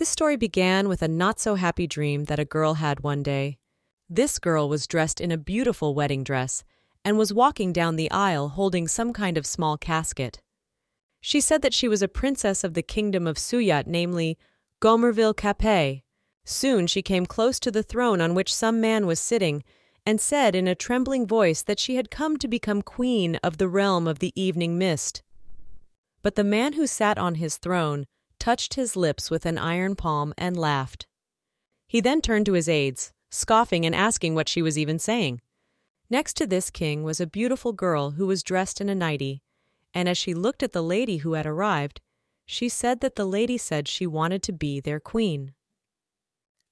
This story began with a not so happy dream that a girl had one day. This girl was dressed in a beautiful wedding dress and was walking down the aisle holding some kind of small casket. She said that she was a princess of the kingdom of Suyat, namely Gomerville Capet. Soon she came close to the throne on which some man was sitting and said in a trembling voice that she had come to become queen of the realm of the evening mist. But the man who sat on his throne touched his lips with an iron palm and laughed. He then turned to his aides, scoffing and asking what she was even saying. Next to this king was a beautiful girl who was dressed in a nightie, and as she looked at the lady who had arrived, she said that the lady said she wanted to be their queen.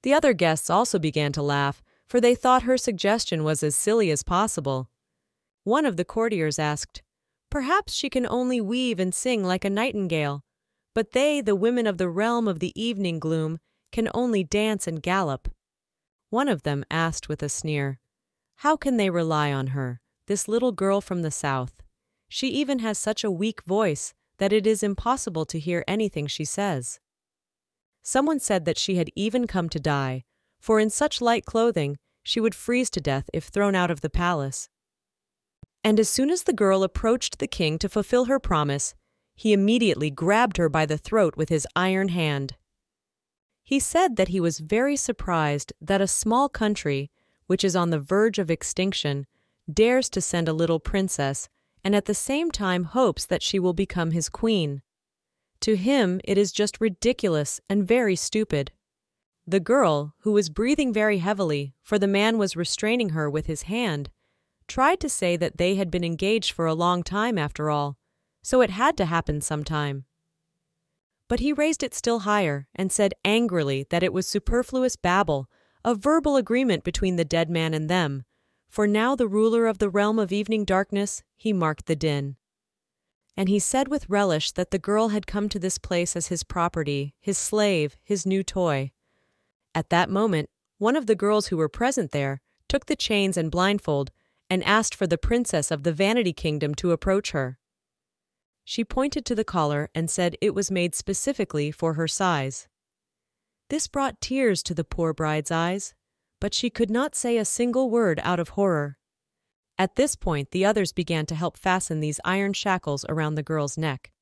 The other guests also began to laugh, for they thought her suggestion was as silly as possible. One of the courtiers asked, Perhaps she can only weave and sing like a nightingale, but they, the women of the realm of the evening gloom, can only dance and gallop. One of them asked with a sneer, How can they rely on her, this little girl from the south? She even has such a weak voice that it is impossible to hear anything she says. Someone said that she had even come to die, for in such light clothing she would freeze to death if thrown out of the palace. And as soon as the girl approached the king to fulfill her promise, he immediately grabbed her by the throat with his iron hand. He said that he was very surprised that a small country, which is on the verge of extinction, dares to send a little princess and at the same time hopes that she will become his queen. To him, it is just ridiculous and very stupid. The girl, who was breathing very heavily, for the man was restraining her with his hand, tried to say that they had been engaged for a long time after all, so it had to happen sometime. But he raised it still higher and said angrily that it was superfluous babble, a verbal agreement between the dead man and them, for now the ruler of the realm of evening darkness, he marked the din. And he said with relish that the girl had come to this place as his property, his slave, his new toy. At that moment, one of the girls who were present there took the chains and blindfold and asked for the princess of the Vanity Kingdom to approach her. She pointed to the collar and said it was made specifically for her size. This brought tears to the poor bride's eyes, but she could not say a single word out of horror. At this point, the others began to help fasten these iron shackles around the girl's neck.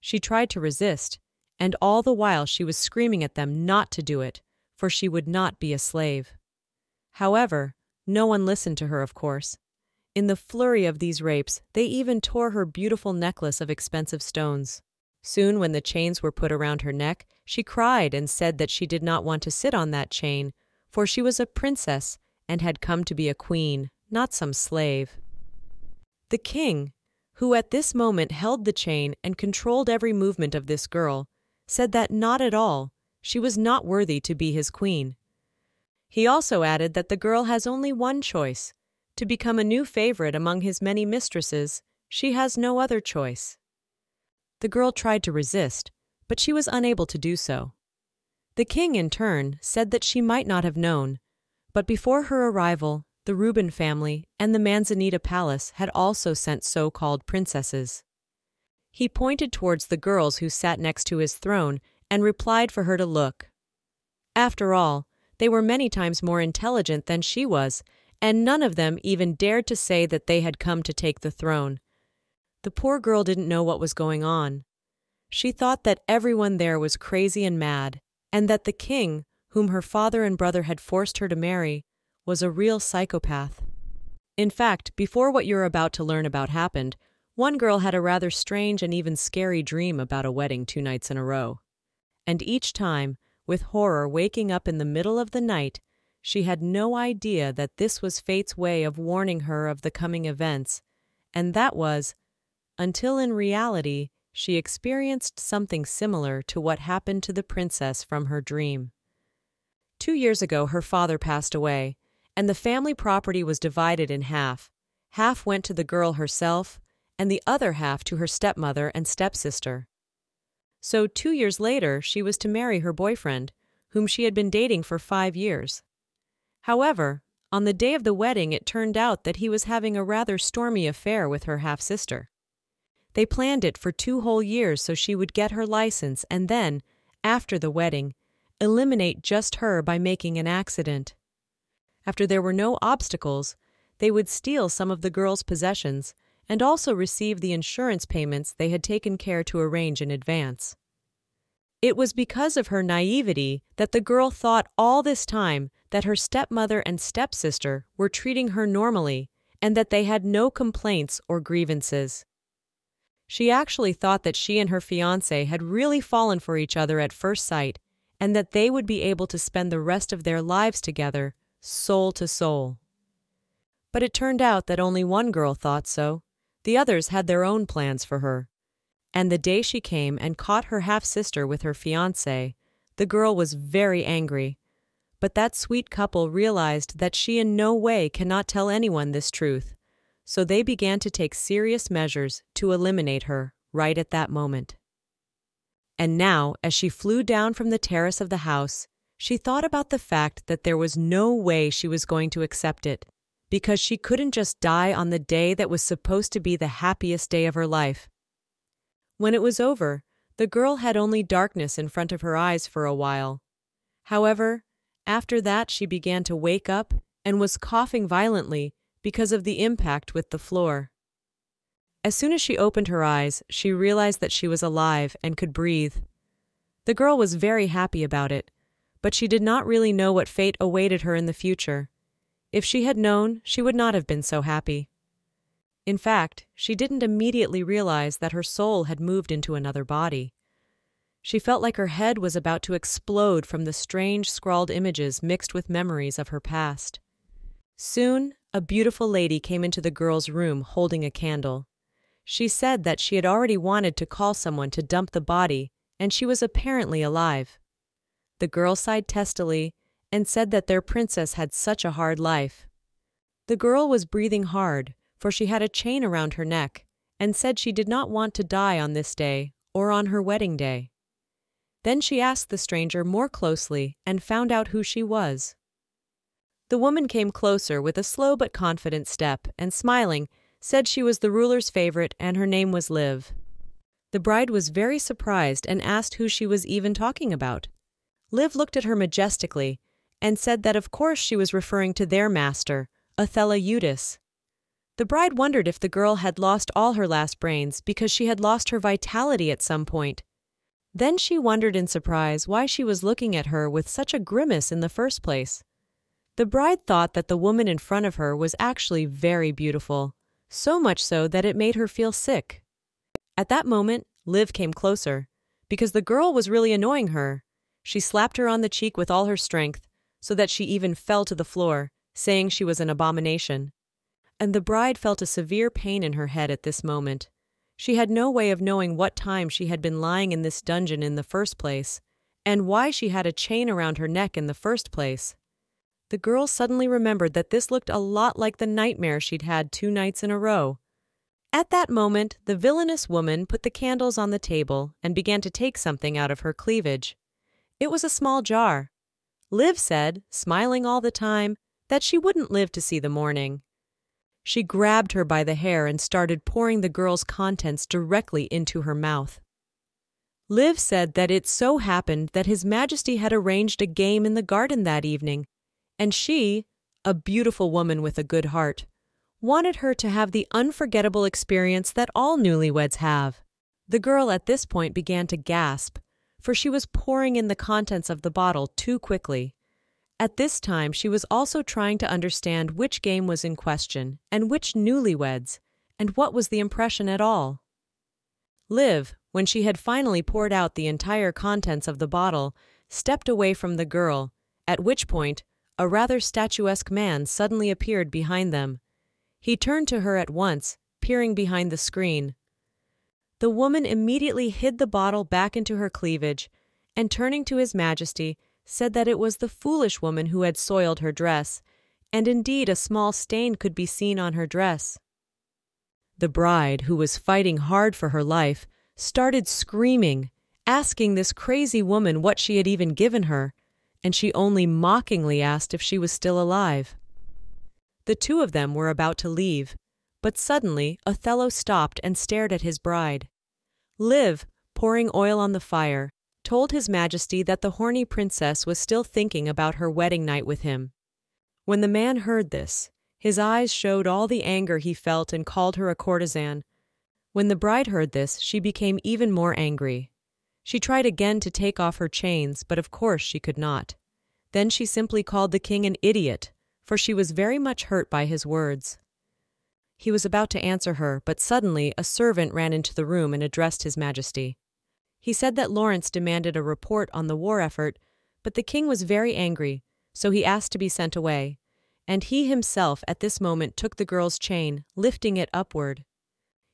She tried to resist, and all the while she was screaming at them not to do it, for she would not be a slave. However, no one listened to her, of course. In the flurry of these rapes, they even tore her beautiful necklace of expensive stones. Soon, when the chains were put around her neck, she cried and said that she did not want to sit on that chain, for she was a princess and had come to be a queen, not some slave. The king, who at this moment held the chain and controlled every movement of this girl, said that not at all, she was not worthy to be his queen. He also added that the girl has only one choice to become a new favorite among his many mistresses. She has no other choice. The girl tried to resist, but she was unable to do so. The king, in turn, said that she might not have known, but before her arrival, the Reuben family and the Manzanita Palace had also sent so called princesses. He pointed towards the girls who sat next to his throne and replied for her to look. After all, they were many times more intelligent than she was, and none of them even dared to say that they had come to take the throne. The poor girl didn't know what was going on. She thought that everyone there was crazy and mad, and that the king, whom her father and brother had forced her to marry, was a real psychopath. In fact, before what you're about to learn about happened, one girl had a rather strange and even scary dream about a wedding two nights in a row. And each time, with horror waking up in the middle of the night, she had no idea that this was fate's way of warning her of the coming events, and that was, until in reality she experienced something similar to what happened to the princess from her dream. Two years ago, her father passed away, and the family property was divided in half. Half went to the girl herself, and the other half to her stepmother and stepsister. So, two years later, she was to marry her boyfriend, whom she had been dating for five years. However, on the day of the wedding, it turned out that he was having a rather stormy affair with her half sister. They planned it for two whole years so she would get her license and then, after the wedding, eliminate just her by making an accident. After there were no obstacles, they would steal some of the girl's possessions and also receive the insurance payments they had taken care to arrange in advance. It was because of her naivety that the girl thought all this time that her stepmother and stepsister were treating her normally and that they had no complaints or grievances. She actually thought that she and her fiance had really fallen for each other at first sight and that they would be able to spend the rest of their lives together, soul to soul. But it turned out that only one girl thought so. The others had their own plans for her. And the day she came and caught her half sister with her fiance, the girl was very angry. But that sweet couple realized that she in no way cannot tell anyone this truth, so they began to take serious measures to eliminate her right at that moment. And now, as she flew down from the terrace of the house, she thought about the fact that there was no way she was going to accept it because she couldn't just die on the day that was supposed to be the happiest day of her life. When it was over, the girl had only darkness in front of her eyes for a while. However, after that she began to wake up and was coughing violently because of the impact with the floor. As soon as she opened her eyes, she realized that she was alive and could breathe. The girl was very happy about it, but she did not really know what fate awaited her in the future. If she had known, she would not have been so happy. In fact, she didn't immediately realize that her soul had moved into another body. She felt like her head was about to explode from the strange scrawled images mixed with memories of her past. Soon, a beautiful lady came into the girl's room holding a candle. She said that she had already wanted to call someone to dump the body, and she was apparently alive. The girl sighed testily and said that their princess had such a hard life. The girl was breathing hard, for she had a chain around her neck, and said she did not want to die on this day or on her wedding day. Then she asked the stranger more closely and found out who she was. The woman came closer with a slow but confident step and, smiling, said she was the ruler's favorite and her name was Liv. The bride was very surprised and asked who she was even talking about. Liv looked at her majestically and said that of course she was referring to their master, Othella Eudes. The bride wondered if the girl had lost all her last brains because she had lost her vitality at some point. Then she wondered in surprise why she was looking at her with such a grimace in the first place. The bride thought that the woman in front of her was actually very beautiful, so much so that it made her feel sick. At that moment, Liv came closer, because the girl was really annoying her. She slapped her on the cheek with all her strength, so that she even fell to the floor, saying she was an abomination. And the bride felt a severe pain in her head at this moment. She had no way of knowing what time she had been lying in this dungeon in the first place, and why she had a chain around her neck in the first place. The girl suddenly remembered that this looked a lot like the nightmare she'd had two nights in a row. At that moment, the villainous woman put the candles on the table and began to take something out of her cleavage. It was a small jar, Liv said, smiling all the time, that she wouldn't live to see the morning. She grabbed her by the hair and started pouring the girl's contents directly into her mouth. Liv said that it so happened that His Majesty had arranged a game in the garden that evening, and she, a beautiful woman with a good heart, wanted her to have the unforgettable experience that all newlyweds have. The girl at this point began to gasp for she was pouring in the contents of the bottle too quickly. At this time, she was also trying to understand which game was in question, and which newlyweds, and what was the impression at all. Liv, when she had finally poured out the entire contents of the bottle, stepped away from the girl, at which point a rather statuesque man suddenly appeared behind them. He turned to her at once, peering behind the screen. The woman immediately hid the bottle back into her cleavage, and turning to His Majesty, said that it was the foolish woman who had soiled her dress, and indeed a small stain could be seen on her dress. The bride, who was fighting hard for her life, started screaming, asking this crazy woman what she had even given her, and she only mockingly asked if she was still alive. The two of them were about to leave, but suddenly Othello stopped and stared at his bride. Liv, pouring oil on the fire, told His Majesty that the horny princess was still thinking about her wedding night with him. When the man heard this, his eyes showed all the anger he felt and called her a courtesan. When the bride heard this, she became even more angry. She tried again to take off her chains, but of course she could not. Then she simply called the king an idiot, for she was very much hurt by his words. He was about to answer her, but suddenly a servant ran into the room and addressed His Majesty. He said that Lawrence demanded a report on the war effort, but the king was very angry, so he asked to be sent away, and he himself at this moment took the girl's chain, lifting it upward.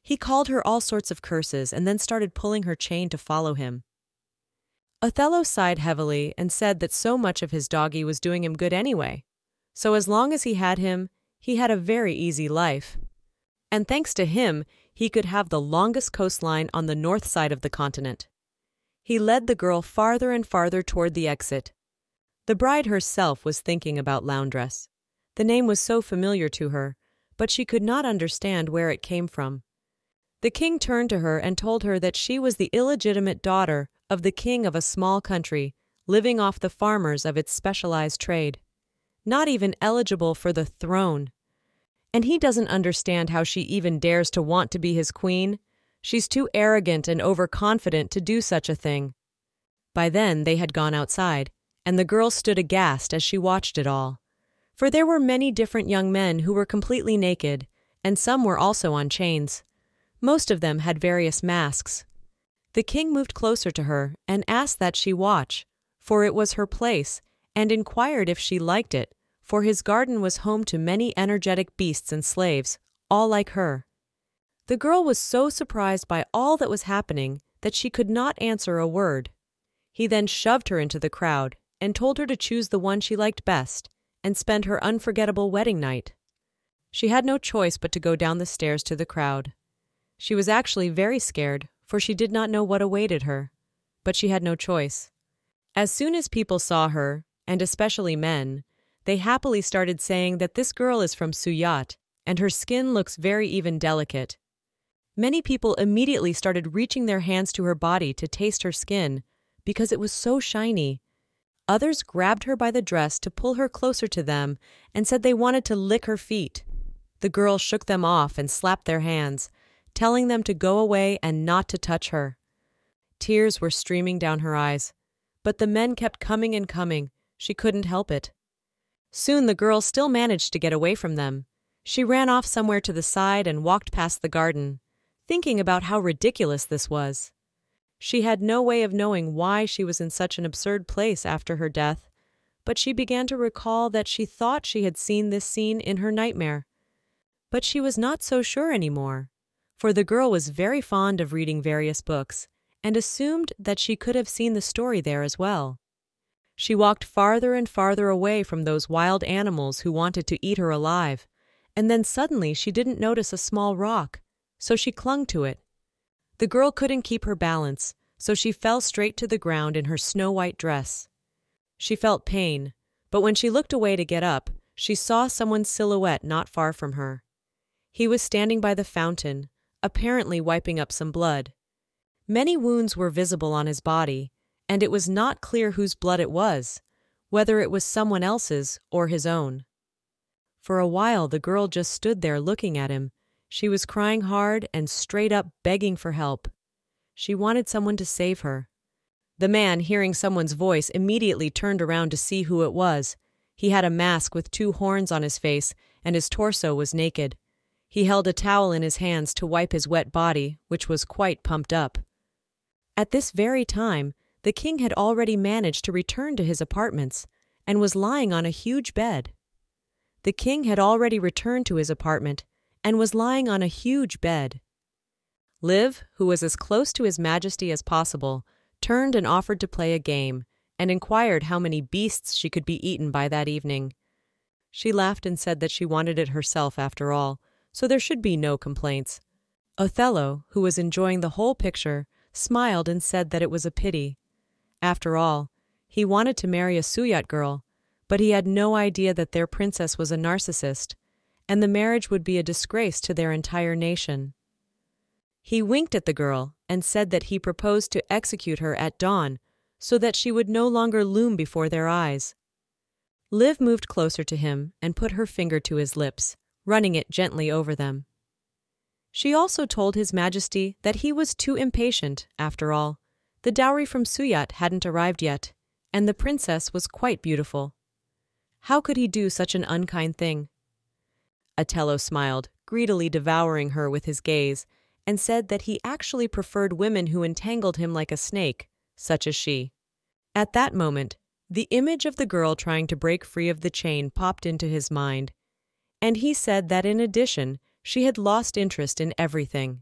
He called her all sorts of curses and then started pulling her chain to follow him. Othello sighed heavily and said that so much of his doggie was doing him good anyway. So as long as he had him, he had a very easy life. And thanks to him, he could have the longest coastline on the north side of the continent. He led the girl farther and farther toward the exit. The bride herself was thinking about Loundress. The name was so familiar to her, but she could not understand where it came from. The king turned to her and told her that she was the illegitimate daughter of the king of a small country, living off the farmers of its specialized trade. Not even eligible for the throne. And he doesn't understand how she even dares to want to be his queen. She's too arrogant and overconfident to do such a thing. By then they had gone outside, and the girl stood aghast as she watched it all. For there were many different young men who were completely naked, and some were also on chains. Most of them had various masks. The king moved closer to her and asked that she watch, for it was her place, and inquired if she liked it, for his garden was home to many energetic beasts and slaves, all like her. The girl was so surprised by all that was happening that she could not answer a word. He then shoved her into the crowd and told her to choose the one she liked best and spend her unforgettable wedding night. She had no choice but to go down the stairs to the crowd. She was actually very scared, for she did not know what awaited her. But she had no choice. As soon as people saw her, and especially men, they happily started saying that this girl is from Suyat, and her skin looks very even delicate. Many people immediately started reaching their hands to her body to taste her skin, because it was so shiny. Others grabbed her by the dress to pull her closer to them and said they wanted to lick her feet. The girl shook them off and slapped their hands, telling them to go away and not to touch her. Tears were streaming down her eyes, but the men kept coming and coming. She couldn't help it. Soon the girl still managed to get away from them. She ran off somewhere to the side and walked past the garden, thinking about how ridiculous this was. She had no way of knowing why she was in such an absurd place after her death, but she began to recall that she thought she had seen this scene in her nightmare. But she was not so sure anymore, for the girl was very fond of reading various books and assumed that she could have seen the story there as well. She walked farther and farther away from those wild animals who wanted to eat her alive, and then suddenly she didn't notice a small rock, so she clung to it. The girl couldn't keep her balance, so she fell straight to the ground in her snow white dress. She felt pain, but when she looked away to get up, she saw someone's silhouette not far from her. He was standing by the fountain, apparently wiping up some blood. Many wounds were visible on his body, and it was not clear whose blood it was, whether it was someone else's or his own. For a while the girl just stood there looking at him. She was crying hard and straight up begging for help. She wanted someone to save her. The man, hearing someone's voice, immediately turned around to see who it was. He had a mask with two horns on his face, and his torso was naked. He held a towel in his hands to wipe his wet body, which was quite pumped up. At this very time, the king had already managed to return to his apartments and was lying on a huge bed. The king had already returned to his apartment and was lying on a huge bed. Liv, who was as close to his majesty as possible, turned and offered to play a game and inquired how many beasts she could be eaten by that evening. She laughed and said that she wanted it herself after all, so there should be no complaints. Othello, who was enjoying the whole picture, smiled and said that it was a pity. After all, he wanted to marry a Suyat girl, but he had no idea that their princess was a narcissist, and the marriage would be a disgrace to their entire nation. He winked at the girl and said that he proposed to execute her at dawn, so that she would no longer loom before their eyes. Liv moved closer to him and put her finger to his lips, running it gently over them. She also told His Majesty that he was too impatient, after all. The dowry from Suyat hadn't arrived yet, and the princess was quite beautiful. How could he do such an unkind thing? Othello smiled, greedily devouring her with his gaze, and said that he actually preferred women who entangled him like a snake, such as she. At that moment, the image of the girl trying to break free of the chain popped into his mind, and he said that in addition, she had lost interest in everything.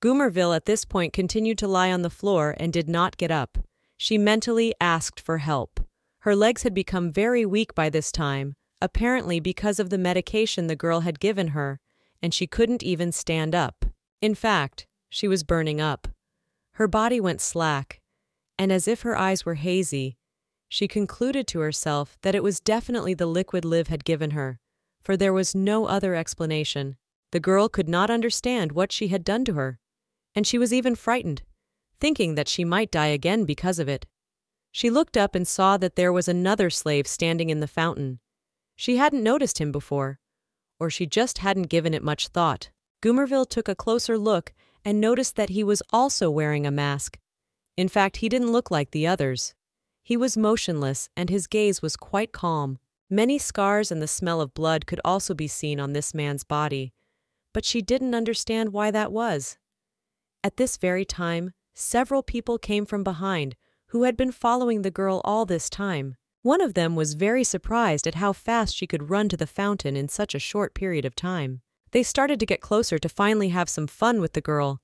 Goomerville at this point continued to lie on the floor and did not get up. She mentally asked for help. Her legs had become very weak by this time, apparently because of the medication the girl had given her, and she couldn't even stand up. In fact, she was burning up. Her body went slack, and as if her eyes were hazy, she concluded to herself that it was definitely the liquid Liv had given her, for there was no other explanation. The girl could not understand what she had done to her, and she was even frightened, thinking that she might die again because of it. She looked up and saw that there was another slave standing in the fountain. She hadn't noticed him before, or she just hadn't given it much thought. Goomerville took a closer look and noticed that he was also wearing a mask. In fact, he didn't look like the others. He was motionless, and his gaze was quite calm. Many scars and the smell of blood could also be seen on this man's body, but she didn't understand why that was. At this very time, several people came from behind who had been following the girl all this time. One of them was very surprised at how fast she could run to the fountain in such a short period of time. They started to get closer to finally have some fun with the girl,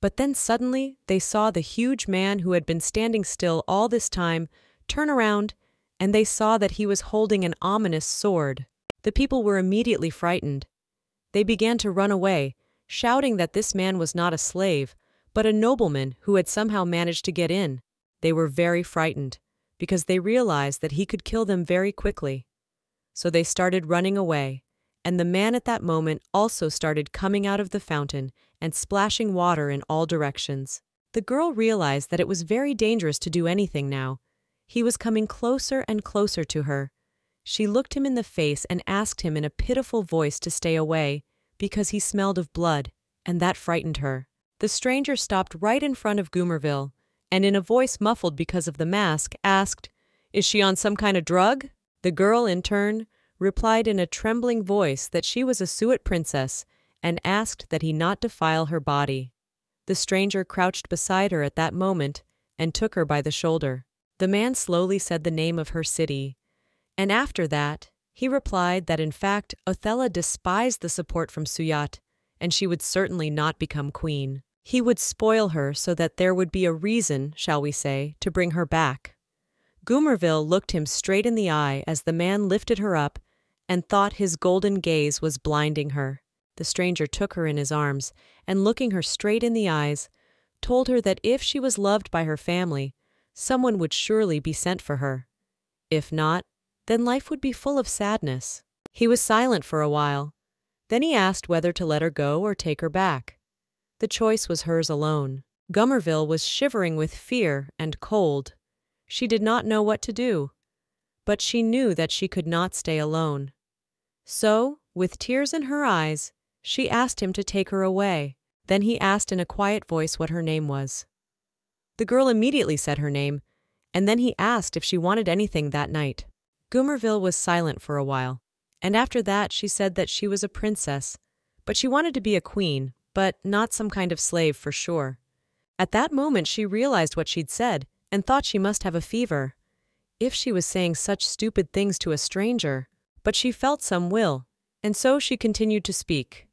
but then suddenly they saw the huge man who had been standing still all this time turn around, and they saw that he was holding an ominous sword. The people were immediately frightened. They began to run away, shouting that this man was not a slave, but a nobleman who had somehow managed to get in. They were very frightened, because they realized that he could kill them very quickly. So they started running away, and the man at that moment also started coming out of the fountain and splashing water in all directions. The girl realized that it was very dangerous to do anything now, he was coming closer and closer to her. She looked him in the face and asked him in a pitiful voice to stay away, because he smelled of blood, and that frightened her. The stranger stopped right in front of Goumerville, and in a voice muffled because of the mask, asked, Is she on some kind of drug? The girl, in turn, replied in a trembling voice that she was a Suyat princess and asked that he not defile her body. The stranger crouched beside her at that moment and took her by the shoulder. The man slowly said the name of her city, and after that, he replied that in fact Othella despised the support from Suyat, and she would certainly not become queen. He would spoil her so that there would be a reason, shall we say, to bring her back. Goumerville looked him straight in the eye as the man lifted her up and thought his golden gaze was blinding her. The stranger took her in his arms and, looking her straight in the eyes, told her that if she was loved by her family, someone would surely be sent for her. If not, then life would be full of sadness. He was silent for a while. Then he asked whether to let her go or take her back. The choice was hers alone. Gummerville was shivering with fear and cold. She did not know what to do, but she knew that she could not stay alone. So, with tears in her eyes, she asked him to take her away. Then he asked in a quiet voice what her name was. The girl immediately said her name, and then he asked if she wanted anything that night. Goumerville was silent for a while, and after that she said that she was a princess, but she wanted to be a queen, but not some kind of slave for sure. At that moment she realized what she'd said and thought she must have a fever. If she was saying such stupid things to a stranger, but she felt some will, and so she continued to speak.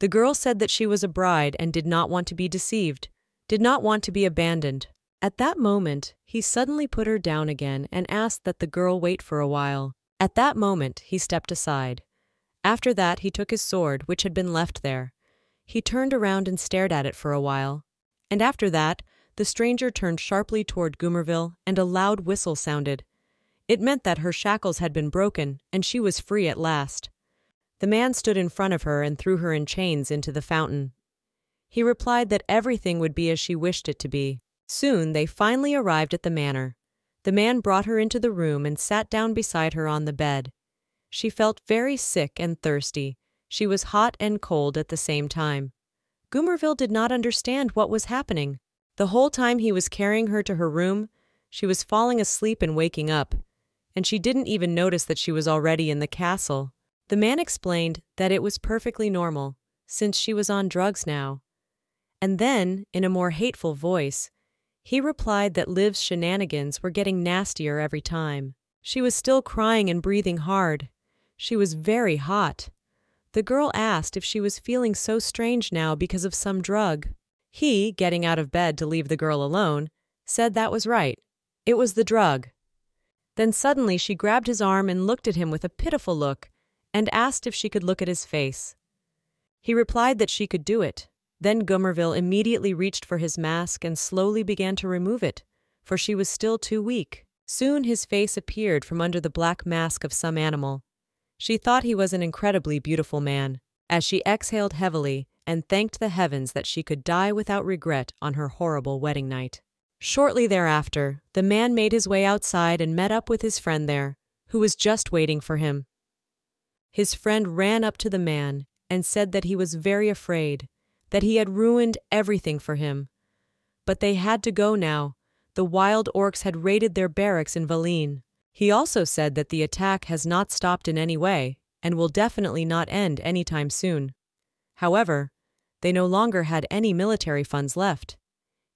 The girl said that she was a bride and did not want to be deceived, did not want to be abandoned. At that moment, he suddenly put her down again and asked that the girl wait for a while. At that moment, he stepped aside. After that, he took his sword, which had been left there. He turned around and stared at it for a while. And after that, the stranger turned sharply toward Goumerville, and a loud whistle sounded. It meant that her shackles had been broken, and she was free at last. The man stood in front of her and threw her in chains into the fountain. He replied that everything would be as she wished it to be. Soon they finally arrived at the manor. The man brought her into the room and sat down beside her on the bed. She felt very sick and thirsty. She was hot and cold at the same time. Goomerville did not understand what was happening. The whole time he was carrying her to her room, she was falling asleep and waking up, and she didn't even notice that she was already in the castle. The man explained that it was perfectly normal, since she was on drugs now. And then, in a more hateful voice, he replied that Liv's shenanigans were getting nastier every time. She was still crying and breathing hard. She was very hot. The girl asked if she was feeling so strange now because of some drug. He, getting out of bed to leave the girl alone, said that was right. It was the drug. Then suddenly she grabbed his arm and looked at him with a pitiful look and asked if she could look at his face. He replied that she could do it. Then Gummerville immediately reached for his mask and slowly began to remove it, for she was still too weak. Soon his face appeared from under the black mask of some animal. She thought he was an incredibly beautiful man, as she exhaled heavily and thanked the heavens that she could die without regret on her horrible wedding night. Shortly thereafter, the man made his way outside and met up with his friend there, who was just waiting for him. His friend ran up to the man and said that he was very afraid, that he had ruined everything for him. But they had to go now. The wild orcs had raided their barracks in Valine. He also said that the attack has not stopped in any way and will definitely not end anytime soon. However, they no longer had any military funds left.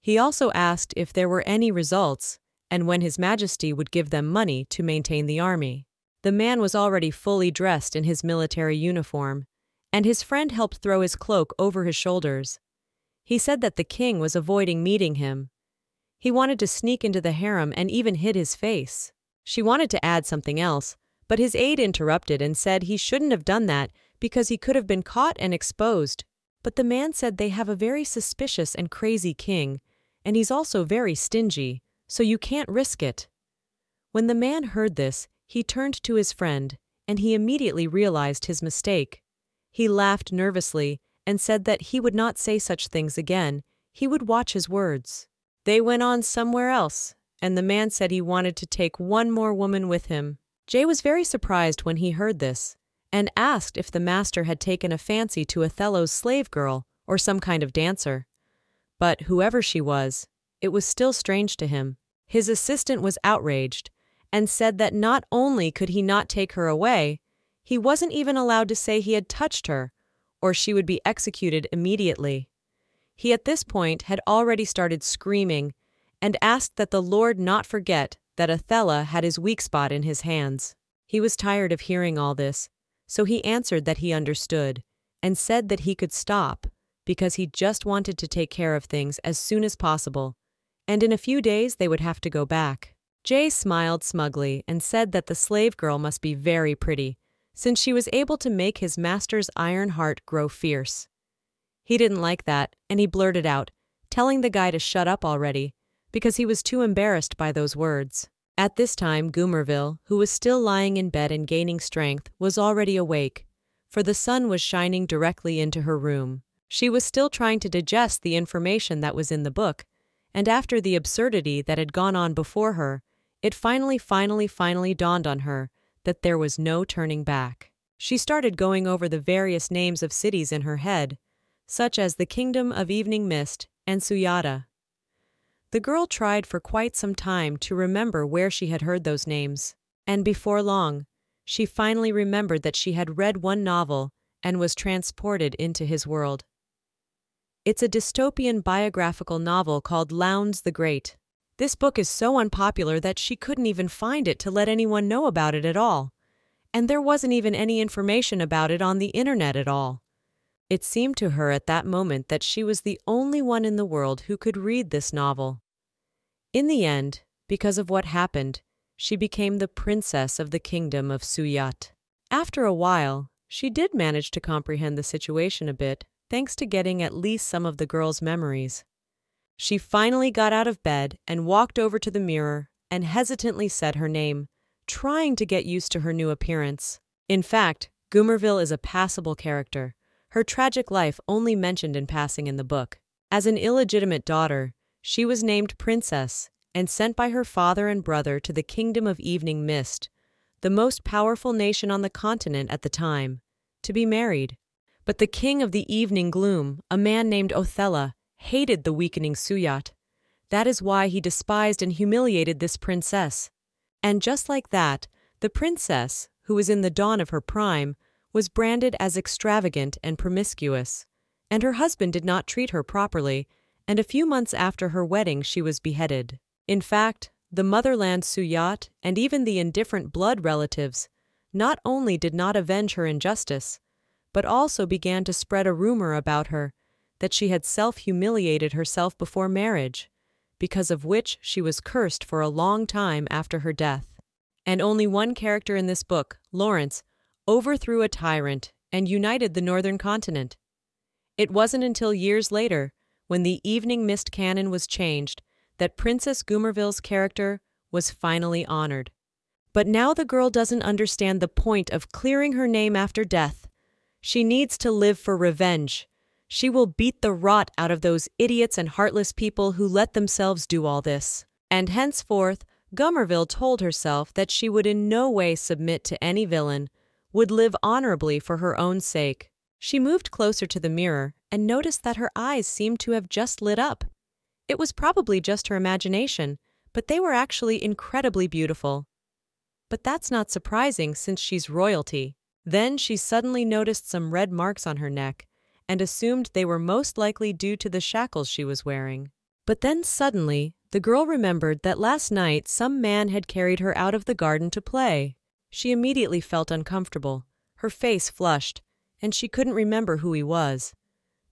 He also asked if there were any results and when His Majesty would give them money to maintain the army. The man was already fully dressed in his military uniform, and his friend helped throw his cloak over his shoulders. He said that the king was avoiding meeting him. He wanted to sneak into the harem and even hid his face. She wanted to add something else, but his aide interrupted and said he shouldn't have done that because he could have been caught and exposed. But the man said they have a very suspicious and crazy king, and he's also very stingy, so you can't risk it. When the man heard this, he turned to his friend, and he immediately realized his mistake. He laughed nervously and said that he would not say such things again, he would watch his words. They went on somewhere else, and the man said he wanted to take one more woman with him. Jay was very surprised when he heard this, and asked if the master had taken a fancy to Othello's slave girl or some kind of dancer. But whoever she was, it was still strange to him. His assistant was outraged and said that not only could he not take her away, he wasn't even allowed to say he had touched her, or she would be executed immediately. He at this point had already started screaming and asked that the Lord not forget that Othello had his weak spot in his hands. He was tired of hearing all this, so he answered that he understood, and said that he could stop, because he just wanted to take care of things as soon as possible, and in a few days they would have to go back. Jay smiled smugly and said that the slave girl must be very pretty, since she was able to make his master's iron heart grow fierce. He didn't like that, and he blurted out, telling the guy to shut up already, because he was too embarrassed by those words. At this time, Gummerville, who was still lying in bed and gaining strength, was already awake, for the sun was shining directly into her room. She was still trying to digest the information that was in the book, and after the absurdity that had gone on before her, it finally, finally, finally dawned on her that there was no turning back. She started going over the various names of cities in her head, such as the Kingdom of Evening Mist and Suyata. The girl tried for quite some time to remember where she had heard those names, and before long, she finally remembered that she had read one novel and was transported into his world. It's a dystopian biographical novel called Lowndes the Great. This book is so unpopular that she couldn't even find it to let anyone know about it at all. And there wasn't even any information about it on the internet at all. It seemed to her at that moment that she was the only one in the world who could read this novel. In the end, because of what happened, she became the princess of the kingdom of Suyat. After a while, she did manage to comprehend the situation a bit, thanks to getting at least some of the girl's memories. She finally got out of bed and walked over to the mirror and hesitantly said her name, trying to get used to her new appearance. In fact, Gummerville is a passable character her tragic life only mentioned in passing in the book. As an illegitimate daughter, She was named Princess and sent by her father and brother to the Kingdom of Evening Mist, the most powerful nation on the continent at the time, to be married. But the king of the evening gloom, a man named Othella, hated the weakening Suyat. That is why he despised and humiliated this princess. And just like that, the princess, who was in the dawn of her prime, was branded as extravagant and promiscuous. And her husband did not treat her properly, and a few months after her wedding she was beheaded. In fact, the motherland Suyat and even the indifferent blood relatives not only did not avenge her injustice, but also began to spread a rumor about her that she had self-humiliated herself before marriage, because of which she was cursed for a long time after her death. And only one character in this book, Lawrence, overthrew a tyrant and united the northern continent. It wasn't until years later, when the Evening Mist canon was changed, that Princess Goomerville's character was finally honored. But now the girl doesn't understand the point of clearing her name after death. She needs to live for revenge. She will beat the rot out of those idiots and heartless people who let themselves do all this. And henceforth, Gummerville told herself that she would in no way submit to any villain, would live honorably for her own sake. She moved closer to the mirror and noticed that her eyes seemed to have just lit up. It was probably just her imagination, but they were actually incredibly beautiful. But that's not surprising since she's royalty. Then she suddenly noticed some red marks on her neck and assumed they were most likely due to the shackles she was wearing. But then suddenly, the girl remembered that last night some man had carried her out of the garden to play. She immediately felt uncomfortable, her face flushed, and she couldn't remember who he was.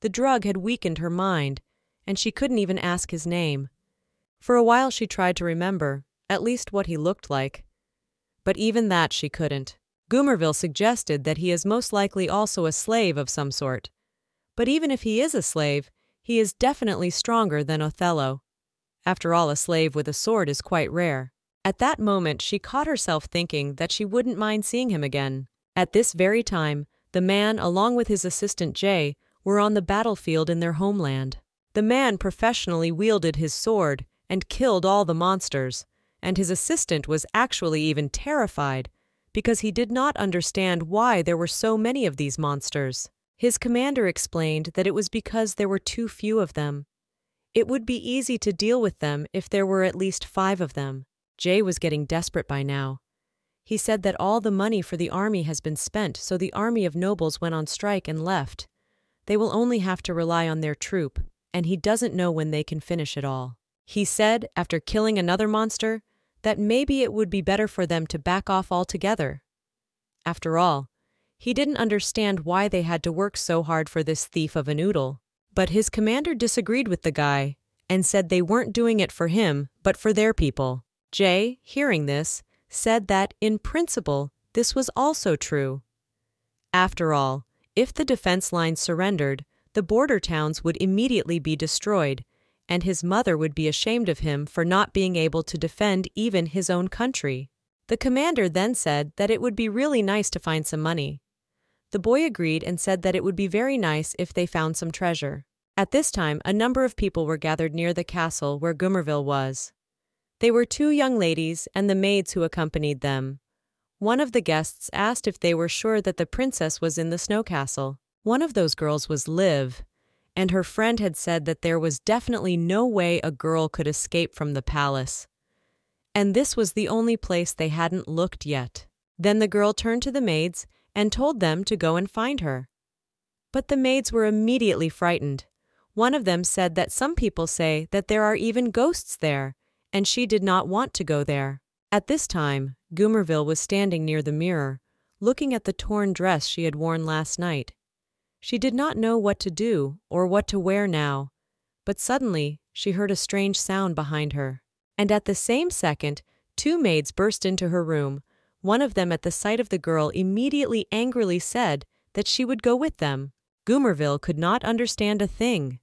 The drug had weakened her mind, and she couldn't even ask his name. For a while she tried to remember, at least what he looked like. But even that she couldn't. Goomerville suggested that he is most likely also a slave of some sort. But even if he is a slave, he is definitely stronger than Othello. After all, a slave with a sword is quite rare. At that moment, she caught herself thinking that she wouldn't mind seeing him again. At this very time, the man, along with his assistant Jay, were on the battlefield in their homeland. The man professionally wielded his sword and killed all the monsters, and his assistant was actually even terrified because he did not understand why there were so many of these monsters. His commander explained that it was because there were too few of them. It would be easy to deal with them if there were at least five of them. Jay was getting desperate by now. He said that all the money for the army has been spent, so the army of nobles went on strike and left. They will only have to rely on their troop, and he doesn't know when they can finish it all. He said, after killing another monster, that maybe it would be better for them to back off altogether. After all, he didn't understand why they had to work so hard for this thief of a noodle. But his commander disagreed with the guy and said they weren't doing it for him, but for their people. Jay, hearing this, said that, in principle, this was also true. After all, if the defense line surrendered, the border towns would immediately be destroyed, and his mother would be ashamed of him for not being able to defend even his own country. The commander then said that it would be really nice to find some money. The boy agreed and said that it would be very nice if they found some treasure. At this time, a number of people were gathered near the castle where Gummerville was. They were two young ladies and the maids who accompanied them. One of the guests asked if they were sure that the princess was in the snow castle. One of those girls was Liv, and her friend had said that there was definitely no way a girl could escape from the palace. And this was the only place they hadn't looked yet. Then the girl turned to the maids and told them to go and find her. But the maids were immediately frightened. One of them said that some people say that there are even ghosts there, and she did not want to go there. At this time, Goomerville was standing near the mirror, looking at the torn dress she had worn last night. She did not know what to do or what to wear now, but suddenly she heard a strange sound behind her. And at the same second, two maids burst into her room. One of them, at the sight of the girl, immediately angrily said that she would go with them. Goomerville could not understand a thing.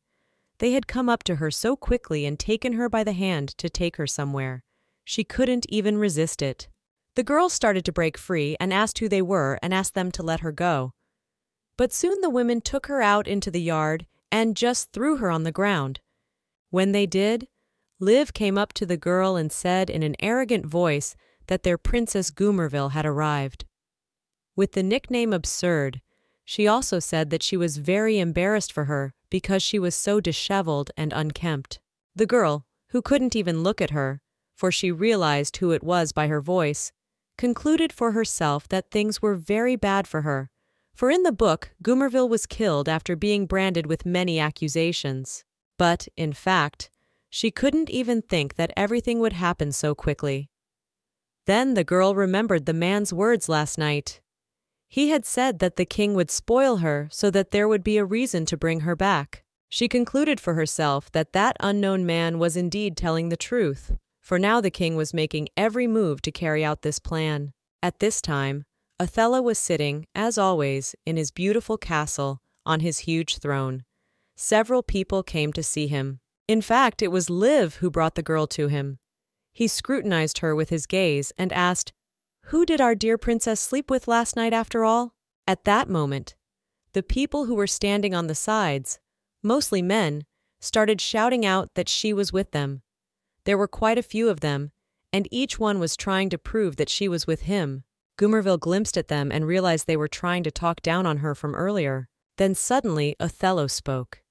They had come up to her so quickly and taken her by the hand to take her somewhere. She couldn't even resist it. The girls started to break free and asked who they were and asked them to let her go. But soon the women took her out into the yard and just threw her on the ground. When they did, Liv came up to the girl and said in an arrogant voice that their Princess Goomerville had arrived. With the nickname Absurd, she also said that she was very embarrassed for her because she was so disheveled and unkempt. The girl, who couldn't even look at her, for she realized who it was by her voice, concluded for herself that things were very bad for her, for in the book Goomerville was killed after being branded with many accusations. But, in fact, she couldn't even think that everything would happen so quickly. Then the girl remembered the man's words last night. He had said that the king would spoil her so that there would be a reason to bring her back. She concluded for herself that that unknown man was indeed telling the truth, for now the king was making every move to carry out this plan. At this time, Othello was sitting, as always, in his beautiful castle on his huge throne. Several people came to see him. In fact, it was Liv who brought the girl to him. He scrutinized her with his gaze and asked, who did our dear princess sleep with last night after all? At that moment, the people who were standing on the sides, mostly men, started shouting out that she was with them. There were quite a few of them, and each one was trying to prove that she was with him. Goomerville glimpsed at them and realized they were trying to talk down on her from earlier. Then suddenly Othello spoke.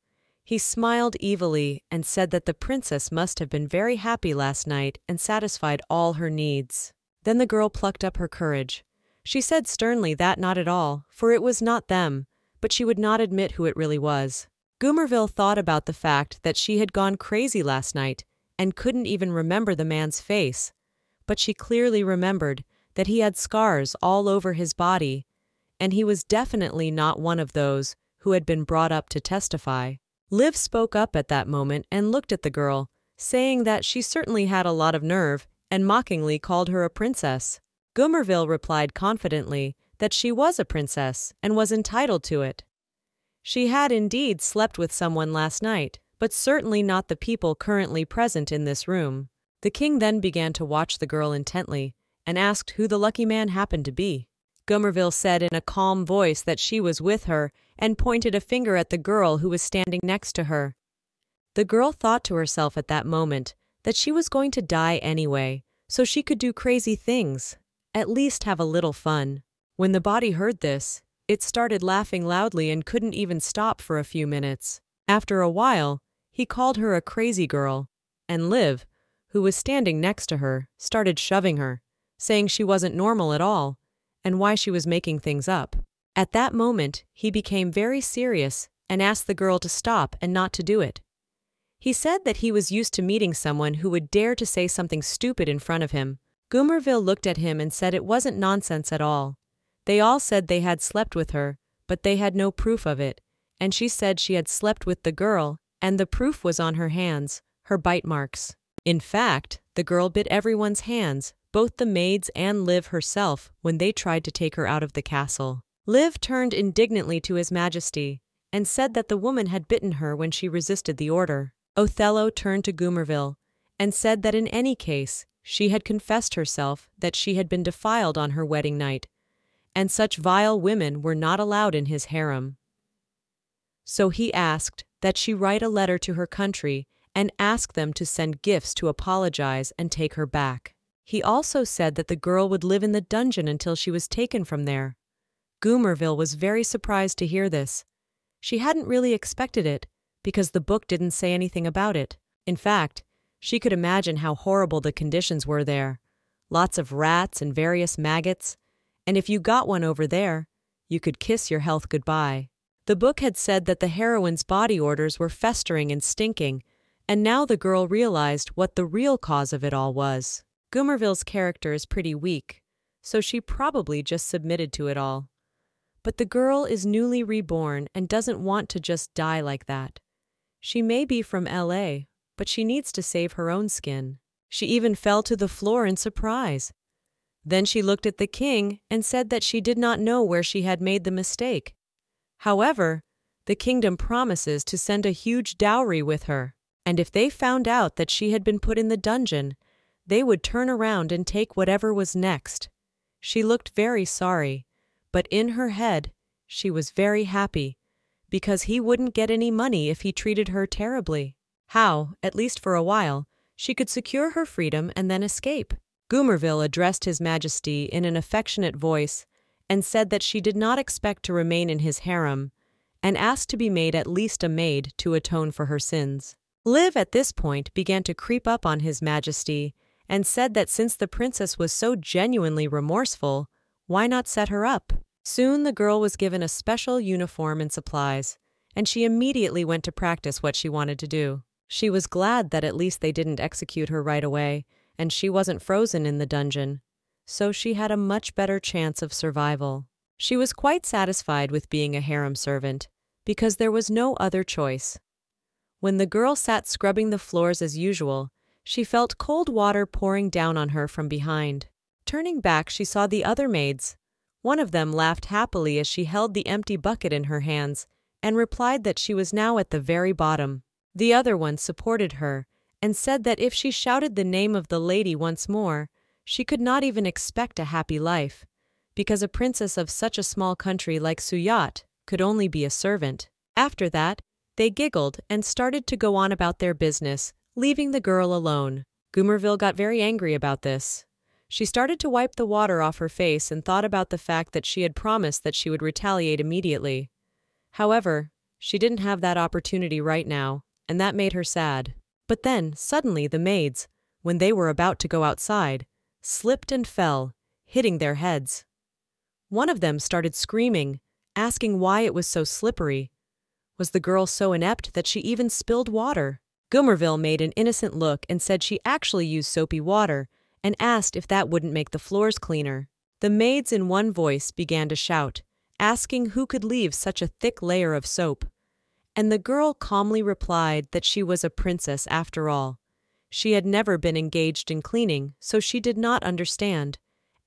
He smiled evilly and said that the princess must have been very happy last night and satisfied all her needs. Then the girl plucked up her courage. She said sternly that not at all, for it was not them, but she would not admit who it really was. Goomerville thought about the fact that she had gone crazy last night and couldn't even remember the man's face, but she clearly remembered that he had scars all over his body, and he was definitely not one of those who had been brought up to testify. Liv spoke up at that moment and looked at the girl, saying that she certainly had a lot of nerve and mockingly called her a princess. Goomerville replied confidently that she was a princess and was entitled to it. She had indeed slept with someone last night, but certainly not the people currently present in this room. The king then began to watch the girl intently and asked who the lucky man happened to be. Goomerville said in a calm voice that she was with her and pointed a finger at the girl who was standing next to her. The girl thought to herself at that moment that she was going to die anyway, so she could do crazy things, at least have a little fun. When the body heard this, it started laughing loudly and couldn't even stop for a few minutes. After a while, he called her a crazy girl, and Liv, who was standing next to her, started shoving her, saying she wasn't normal at all, and why she was making things up. At that moment, he became very serious and asked the girl to stop and not to do it. He said that he was used to meeting someone who would dare to say something stupid in front of him. Goomerville looked at him and said it wasn't nonsense at all. They all said they had slept with her, but they had no proof of it, and she said she had slept with the girl, and the proof was on her hands, her bite marks. In fact, the girl bit everyone's hands, both the maids and Liv herself, when they tried to take her out of the castle. Liv turned indignantly to His Majesty and said that the woman had bitten her when she resisted the order. Othello turned to Goomerville and said that in any case she had confessed herself that she had been defiled on her wedding night, and such vile women were not allowed in his harem. So he asked that she write a letter to her country and ask them to send gifts to apologize and take her back. He also said that the girl would live in the dungeon until she was taken from there. Goomerville was very surprised to hear this. She hadn't really expected it, because the book didn't say anything about it. In fact, she could imagine how horrible the conditions were there. Lots of rats and various maggots, and if you got one over there, you could kiss your health goodbye. The book had said that the heroine's body odors were festering and stinking, and now the girl realized what the real cause of it all was. Goomerville's character is pretty weak, so she probably just submitted to it all. But the girl is newly reborn and doesn't want to just die like that. She may be from LA, but she needs to save her own skin. She even fell to the floor in surprise. Then she looked at the king and said that she did not know where she had made the mistake. However, the kingdom promises to send a huge dowry with her, and if they found out that she had been put in the dungeon, they would turn around and take whatever was next. She looked very sorry, but in her head, she was very happy because he wouldn't get any money if he treated her terribly. How, at least for a while, she could secure her freedom and then escape. Goomerville addressed His Majesty in an affectionate voice and said that she did not expect to remain in his harem, and asked to be made at least a maid to atone for her sins. Liv at this point began to creep up on His Majesty and said that since the princess was so genuinely remorseful, why not set her up? Soon the girl was given a special uniform and supplies, and she immediately went to practice what she wanted to do. She was glad that at least they didn't execute her right away, and she wasn't frozen in the dungeon, so she had a much better chance of survival. She was quite satisfied with being a harem servant, because there was no other choice. When the girl sat scrubbing the floors as usual, she felt cold water pouring down on her from behind. Turning back, she saw the other maids. One of them laughed happily as she held the empty bucket in her hands and replied that she was now at the very bottom. The other one supported her and said that if she shouted the name of the lady once more, she could not even expect a happy life, because a princess of such a small country like Suyat could only be a servant. After that, they giggled and started to go on about their business, leaving the girl alone. Goomerville got very angry about this. She started to wipe the water off her face and thought about the fact that she had promised that she would retaliate immediately. However, she didn't have that opportunity right now, and that made her sad. But then, suddenly, the maids, when they were about to go outside, slipped and fell, hitting their heads. One of them started screaming, asking why it was so slippery. Was the girl so inept that she even spilled water? Goomerville made an innocent look and said she actually used soapy water and asked if that wouldn't make the floors cleaner. The maids in one voice began to shout, asking who could leave such a thick layer of soap. And the girl calmly replied that she was a princess after all. She had never been engaged in cleaning, so she did not understand,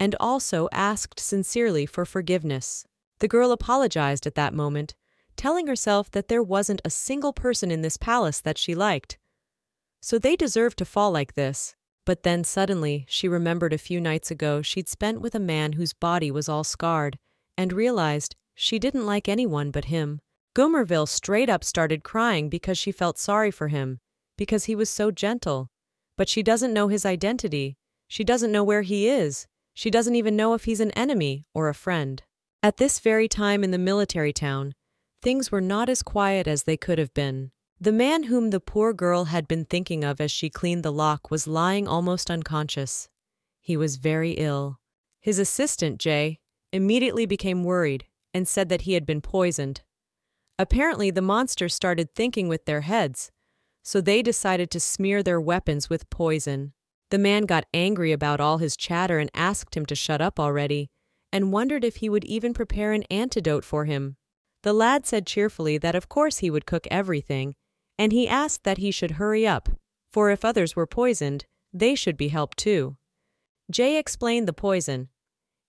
and also asked sincerely for forgiveness. The girl apologized at that moment, telling herself that there wasn't a single person in this palace that she liked. So they deserved to fall like this. But then suddenly she remembered a few nights ago she'd spent with a man whose body was all scarred, and realized she didn't like anyone but him. Goomerville straight up started crying because she felt sorry for him, because he was so gentle. But she doesn't know his identity. She doesn't know where he is. She doesn't even know if he's an enemy or a friend. At this very time in the military town, things were not as quiet as they could have been. The man whom the poor girl had been thinking of as she cleaned the lock was lying almost unconscious. He was very ill. His assistant, Jay, immediately became worried and said that he had been poisoned. Apparently, the monsters started thinking with their heads, so they decided to smear their weapons with poison. The man got angry about all his chatter and asked him to shut up already, and wondered if he would even prepare an antidote for him. The lad said cheerfully that of course he would cook everything, and he asked that he should hurry up, for if others were poisoned, they should be helped too. Jay explained the poison.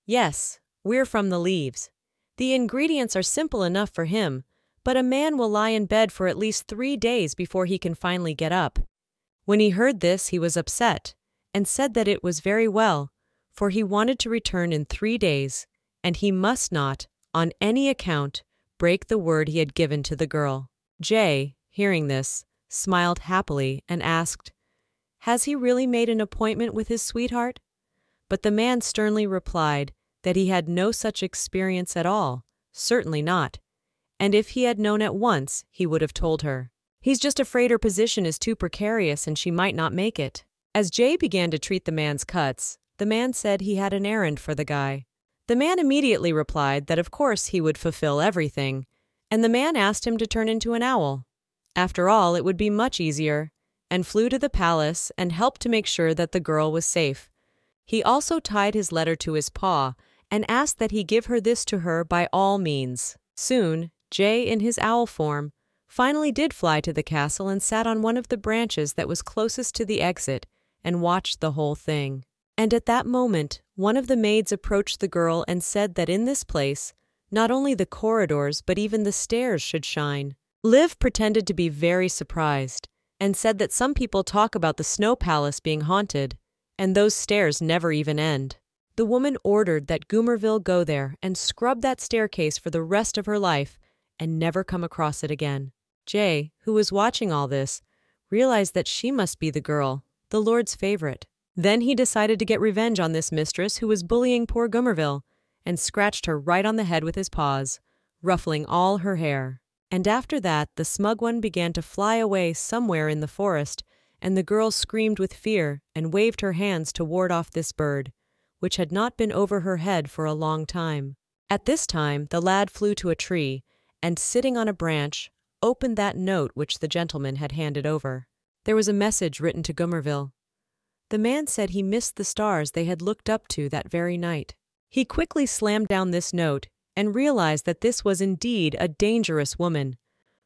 Yes, we're from the leaves. The ingredients are simple enough for him, but a man will lie in bed for at least three days before he can finally get up. When he heard this, he was upset, and said that it was very well, for he wanted to return in three days, and he must not, on any account, break the word he had given to the girl. Jay, hearing this, smiled happily and asked, Has he really made an appointment with his sweetheart? But the man sternly replied that he had no such experience at all, certainly not. And if he had known at once, he would have told her. He's just afraid her position is too precarious and she might not make it. As Jay began to treat the man's cuts, the man said he had an errand for the guy. The man immediately replied that of course he would fulfill everything, and the man asked him to turn into an owl. After all, it would be much easier, and flew to the palace and helped to make sure that the girl was safe. He also tied his letter to his paw and asked that he give her this to her by all means. Soon, Jay, in his owl form, finally did fly to the castle and sat on one of the branches that was closest to the exit and watched the whole thing. And at that moment, one of the maids approached the girl and said that in this place, not only the corridors but even the stairs should shine. Liv pretended to be very surprised and said that some people talk about the snow palace being haunted, and those stairs never even end. The woman ordered that Goomerville go there and scrub that staircase for the rest of her life and never come across it again. Jay, who was watching all this, realized that she must be the girl, the Lord's favorite. Then he decided to get revenge on this mistress who was bullying poor Goomerville, and scratched her right on the head with his paws, ruffling all her hair. And after that, the smug one began to fly away somewhere in the forest, and the girl screamed with fear and waved her hands to ward off this bird, which had not been over her head for a long time. At this time, the lad flew to a tree, and sitting on a branch, opened that note which the gentleman had handed over. There was a message written to Goomerville. The man said he missed the stars they had looked up to that very night. He quickly slammed down this note and realized that this was indeed a dangerous woman.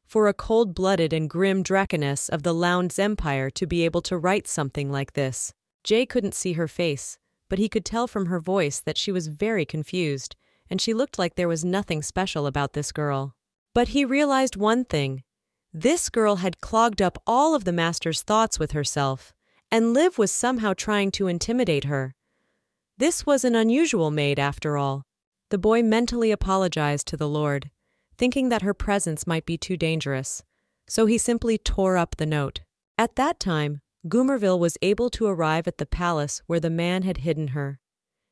For a cold blooded and grim draconess of the Lowndes Empire to be able to write something like this. Jay couldn't see her face, but he could tell from her voice that she was very confused, and she looked like there was nothing special about this girl. But he realized one thing this girl had clogged up all of the master's thoughts with herself, and Liv was somehow trying to intimidate her. This was an unusual maid, after all. The boy mentally apologized to the Lord, thinking that her presence might be too dangerous, so he simply tore up the note. At that time, Goomerville was able to arrive at the palace where the man had hidden her.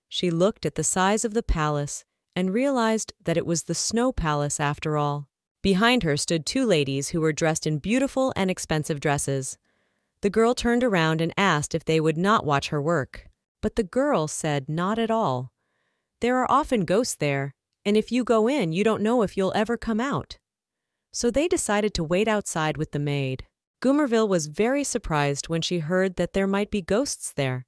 She looked at the size of the palace and realized that it was the Snow Palace after all. Behind her stood two ladies who were dressed in beautiful and expensive dresses. The girl turned around and asked if they would not watch her work. But the girl said not at all. There are often ghosts there, and if you go in, you don't know if you'll ever come out. So they decided to wait outside with the maid. Goomerville was very surprised when she heard that there might be ghosts there.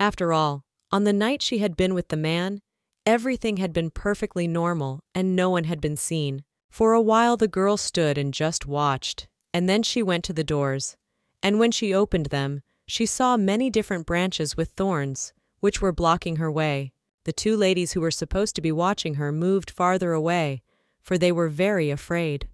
After all, on the night she had been with the man, everything had been perfectly normal and no one had been seen. For a while the girl stood and just watched, and then she went to the doors. And when she opened them, she saw many different branches with thorns, which were blocking her way. The two ladies who were supposed to be watching her moved farther away, for they were very afraid.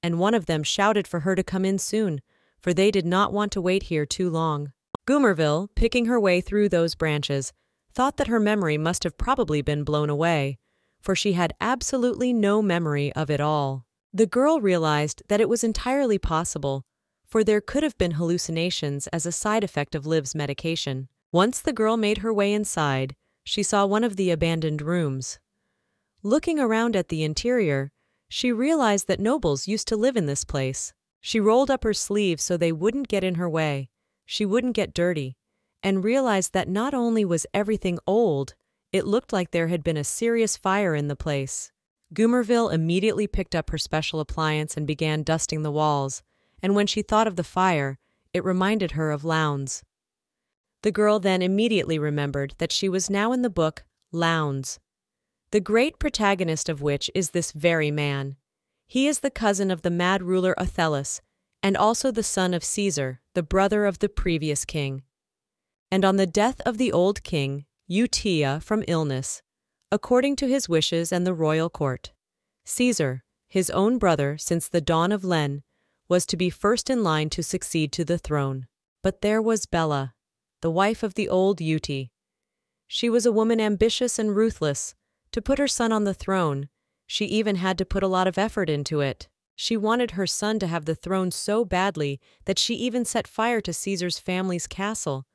And one of them shouted for her to come in soon, for they did not want to wait here too long. Goomerville, picking her way through those branches, thought that her memory must have probably been blown away, for she had absolutely no memory of it all. The girl realized that it was entirely possible, for there could have been hallucinations as a side effect of Liv's medication. Once the girl made her way inside, she saw one of the abandoned rooms. Looking around at the interior, she realized that nobles used to live in this place. She rolled up her sleeves so they wouldn't get in her way, she wouldn't get dirty, and realized that not only was everything old, it looked like there had been a serious fire in the place. Goomerville immediately picked up her special appliance and began dusting the walls, and when she thought of the fire, it reminded her of Lowndes. The girl then immediately remembered that she was now in the book Lowndes, the great protagonist of which is this very man. He is the cousin of the mad ruler Othellas, and also the son of Caesar, the brother of the previous king. And on the death of the old king, Eutia from illness, according to his wishes and the royal court. Caesar, his own brother since the dawn of Len, was to be first in line to succeed to the throne. But there was Bella, the wife of the old Uti. She was a woman ambitious and ruthless. To put her son on the throne, she even had to put a lot of effort into it. She wanted her son to have the throne so badly that she even set fire to Caesar's family's castle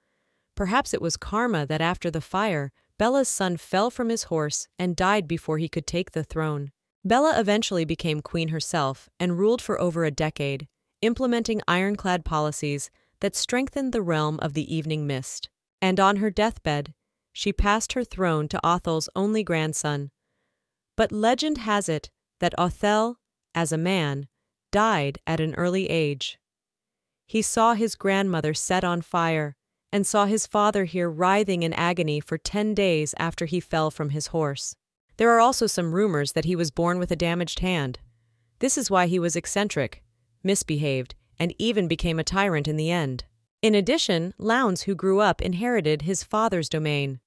Perhaps it was karma that after the fire, Bella's son fell from his horse and died before he could take the throne. Bella eventually became queen herself and ruled for over a decade, implementing ironclad policies that strengthened the realm of the evening mist. And on her deathbed, she passed her throne to Othel's only grandson. But legend has it that Othel, as a man, died at an early age. He saw his grandmother set on fire and saw his father here writhing in agony for ten days after he fell from his horse. There are also some rumors that he was born with a damaged hand. This is why he was eccentric, misbehaved, and even became a tyrant in the end. In addition, Lowndes, who grew up, inherited his father's domain.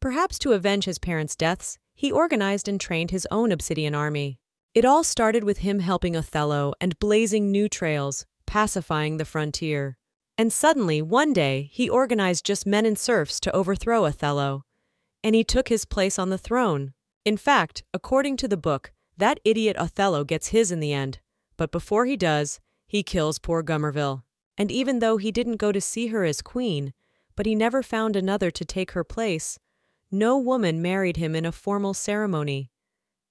Perhaps to avenge his parents' deaths, he organized and trained his own obsidian army. It all started with him helping Othello and blazing new trails, pacifying the frontier. And suddenly, one day, he organized just men and serfs to overthrow Othello. And he took his place on the throne. In fact, according to the book, that idiot Othello gets his in the end. But before he does, he kills poor Goomerville. and even though he didn't go to see her as queen, but he never found another to take her place, no woman married him in a formal ceremony.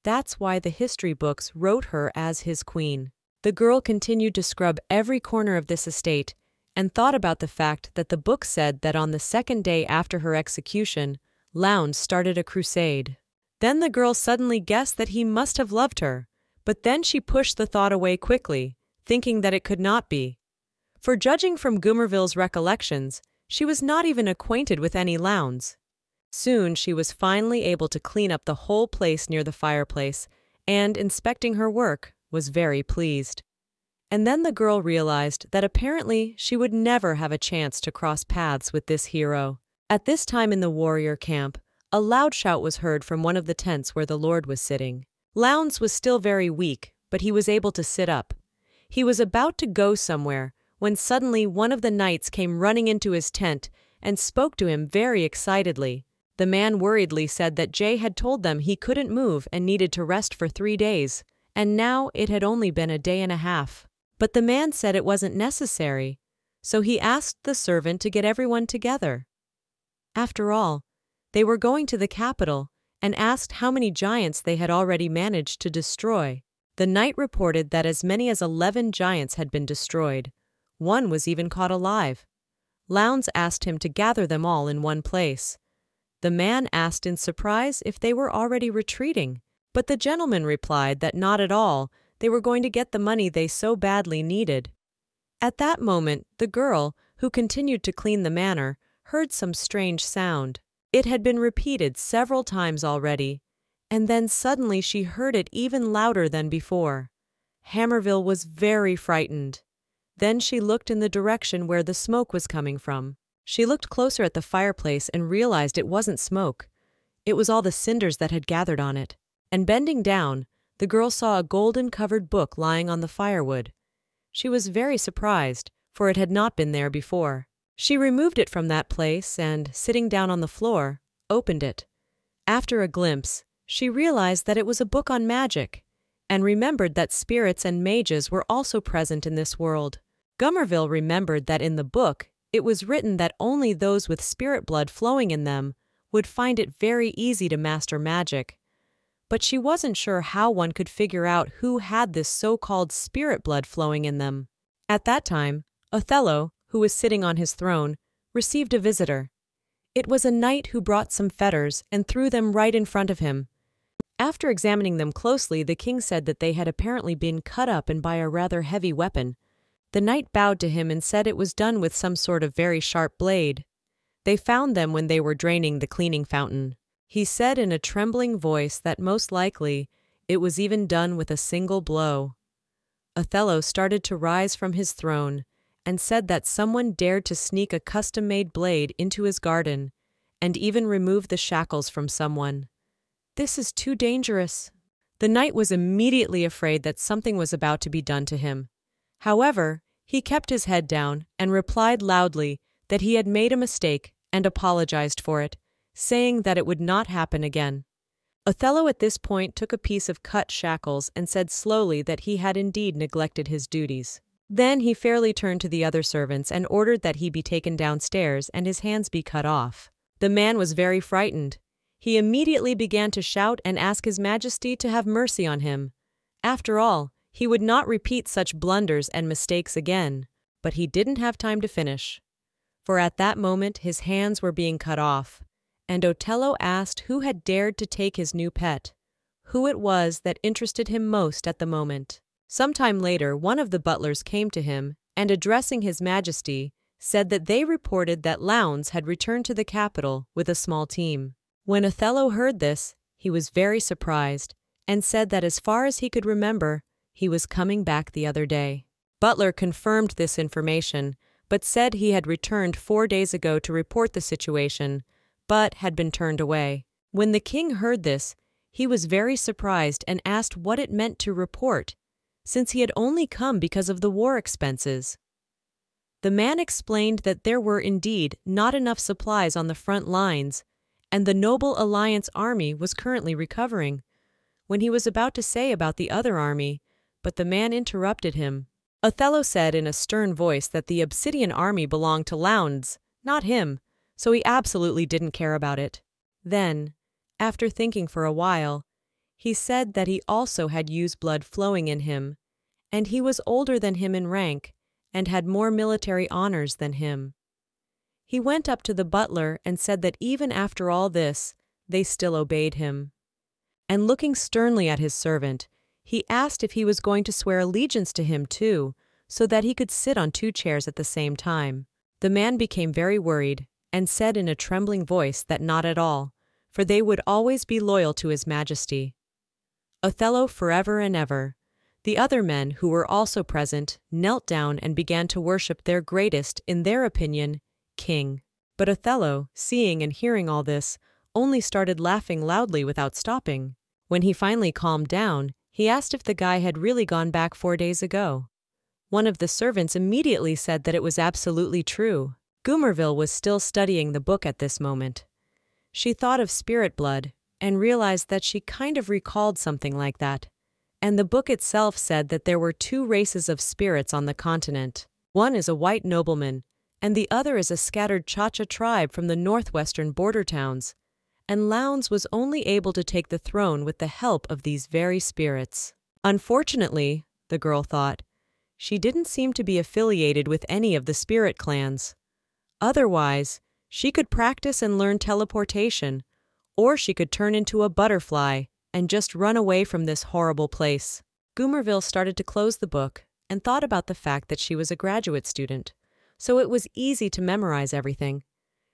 That's why the history books wrote her as his queen. The girl continued to scrub every corner of this estate and thought about the fact that the book said that on the second day after her execution, Lowndes started a crusade. Then the girl suddenly guessed that he must have loved her, but then she pushed the thought away quickly, thinking that it could not be. For judging from Goomerville's recollections, she was not even acquainted with any Lowndes. Soon she was finally able to clean up the whole place near the fireplace, and, inspecting her work, was very pleased. And then the girl realized that apparently she would never have a chance to cross paths with this hero. At this time in the warrior camp, a loud shout was heard from one of the tents where the Lord was sitting. Lowndes was still very weak, but he was able to sit up. He was about to go somewhere when suddenly one of the knights came running into his tent and spoke to him very excitedly. The man worriedly said that Jay had told them he couldn't move and needed to rest for three days, and now it had only been a day and a half. But the man said it wasn't necessary, so he asked the servant to get everyone together. After all, they were going to the capital and asked how many giants they had already managed to destroy. The knight reported that as many as eleven giants had been destroyed. One was even caught alive. Lowndes asked him to gather them all in one place. The man asked in surprise if they were already retreating, but the gentleman replied that not at all, they were going to get the money they so badly needed. At that moment, the girl, who continued to clean the manor, heard some strange sound. It had been repeated several times already, and then suddenly she heard it even louder than before. Hammerville was very frightened. Then she looked in the direction where the smoke was coming from. She looked closer at the fireplace and realized it wasn't smoke. It was all the cinders that had gathered on it. And bending down, the girl saw a golden covered book lying on the firewood. She was very surprised, for it had not been there before. She removed it from that place and, sitting down on the floor, opened it. After a glimpse, she realized that it was a book on magic, and remembered that spirits and mages were also present in this world. Goomerville remembered that in the book it was written that only those with spirit blood flowing in them would find it very easy to master magic but she wasn't sure how one could figure out who had this so called spirit blood flowing in them. At that time, Othello, who was sitting on his throne, received a visitor. It was a knight who brought some fetters and threw them right in front of him. After examining them closely, the king said that they had apparently been cut up and by a rather heavy weapon. The knight bowed to him and said it was done with some sort of very sharp blade. They found them when they were draining the cleaning fountain. He said in a trembling voice that most likely it was even done with a single blow. Othello started to rise from his throne and said that someone dared to sneak a custom made blade into his garden and even remove the shackles from someone. This is too dangerous. The knight was immediately afraid that something was about to be done to him. However, he kept his head down and replied loudly that he had made a mistake and apologized for it saying that it would not happen again. Othello at this point took a piece of cut shackles and said slowly that he had indeed neglected his duties. Then he fairly turned to the other servants and ordered that he be taken downstairs and his hands be cut off. The man was very frightened. He immediately began to shout and ask His Majesty to have mercy on him. After all, he would not repeat such blunders and mistakes again. But he didn't have time to finish. For at that moment his hands were being cut off and Othello asked who had dared to take his new pet, who it was that interested him most at the moment. Some time later, one of the butlers came to him and, addressing His Majesty, said that they reported that Lowndes had returned to the capital with a small team. When Othello heard this, he was very surprised and said that as far as he could remember, he was coming back the other day. Butler confirmed this information, but said he had returned four days ago to report the situation but had been turned away. When the king heard this, he was very surprised and asked what it meant to report, since he had only come because of the war expenses. The man explained that there were indeed not enough supplies on the front lines, and the Noble Alliance army was currently recovering. When he was about to say about the other army, but the man interrupted him. Othello said in a stern voice that the obsidian army belonged to Lowndes, not him, so he absolutely didn't care about it. Then, after thinking for a while, he said that he also had used blood flowing in him, and he was older than him in rank and had more military honors than him. He went up to the butler and said that even after all this, they still obeyed him. And looking sternly at his servant, he asked if he was going to swear allegiance to him too, so that he could sit on two chairs at the same time. The man became very worried and said in a trembling voice that not at all, for they would always be loyal to his majesty. Othello forever and ever. The other men, who were also present, knelt down and began to worship their greatest, in their opinion, king. But Othello, seeing and hearing all this, only started laughing loudly without stopping. When he finally calmed down, he asked if the guy had really gone back four days ago. One of the servants immediately said that it was absolutely true. Goomerville was still studying the book at this moment. She thought of spirit blood and realized that she kind of recalled something like that. And the book itself said that there were two races of spirits on the continent. One is a white nobleman, and the other is a scattered Cha-Cha tribe from the northwestern border towns and Lowndes was only able to take the throne with the help of these very spirits. Unfortunately, the girl thought, she didn't seem to be affiliated with any of the spirit clans. Otherwise, she could practice and learn teleportation, or she could turn into a butterfly and just run away from this horrible place. Goomerville started to close the book and thought about the fact that she was a graduate student, so it was easy to memorize everything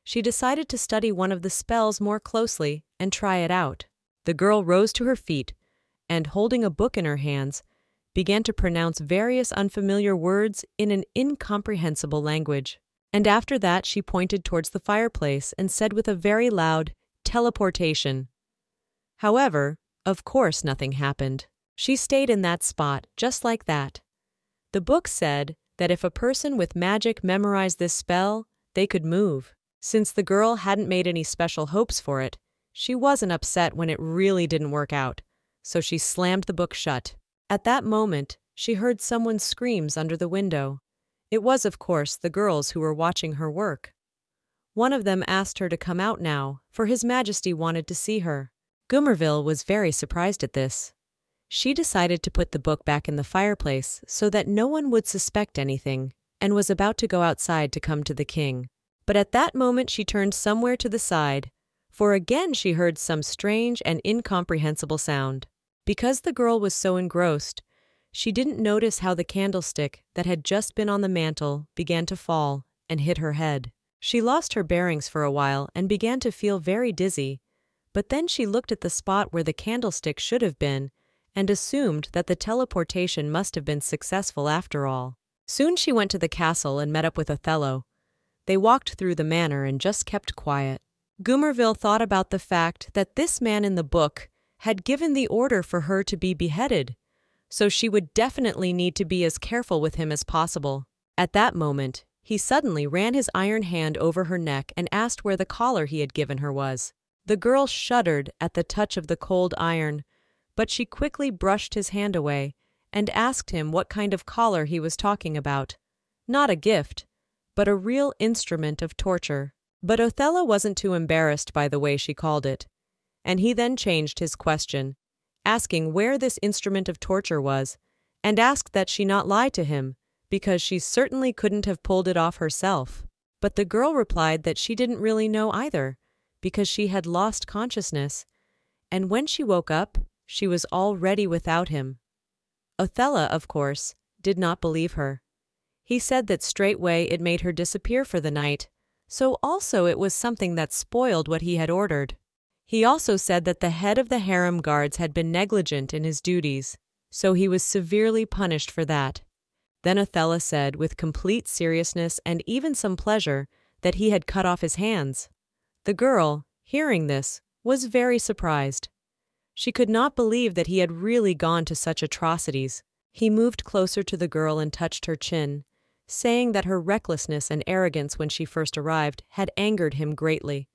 she decided to study one of the spells more closely and try it out. The girl rose to her feet and, holding a book in her hands, began to pronounce various unfamiliar words in an incomprehensible language. And after that, she pointed towards the fireplace and said with a very loud, teleportation. However, of course, nothing happened. She stayed in that spot, just like that. The book said that if a person with magic memorized this spell, they could move. Since the girl hadn't made any special hopes for it, she wasn't upset when it really didn't work out, so she slammed the book shut. At that moment, she heard someone's screams under the window. It was, of course, the girls who were watching her work. One of them asked her to come out now, for His Majesty wanted to see her. Goomerville was very surprised at this. She decided to put the book back in the fireplace so that no one would suspect anything, and was about to go outside to come to the king. But at that moment she turned somewhere to the side, for again she heard some strange and incomprehensible sound. Because the girl was so engrossed, she didn't notice how the candlestick that had just been on the mantel began to fall and hit her head. She lost her bearings for a while and began to feel very dizzy, but then she looked at the spot where the candlestick should have been and assumed that the teleportation must have been successful after all. Soon she went to the castle and met up with Othello, they walked through the manor and just kept quiet. Goomerville thought about the fact that this man in the book had given the order for her to be beheaded, so she would definitely need to be as careful with him as possible. At that moment, he suddenly ran his iron hand over her neck and asked where the collar he had given her was. The girl shuddered at the touch of the cold iron, but she quickly brushed his hand away and asked him what kind of collar he was talking about. Not a gift, but a real instrument of torture. But Othello wasn't too embarrassed by the way she called it, and he then changed his question, asking where this instrument of torture was, and asked that she not lie to him, because she certainly couldn't have pulled it off herself. But the girl replied that she didn't really know either, because she had lost consciousness, and when she woke up, she was already without him. Othello, of course, did not believe her. He said that straightway it made her disappear for the night, so also it was something that spoiled what he had ordered. He also said that the head of the harem guards had been negligent in his duties, so he was severely punished for that. Then Othello said, with complete seriousness and even some pleasure, that he had cut off his hands. The girl, hearing this, was very surprised. She could not believe that he had really gone to such atrocities. He moved closer to the girl and touched her chin, saying that her recklessness and arrogance when she first arrived had angered him greatly.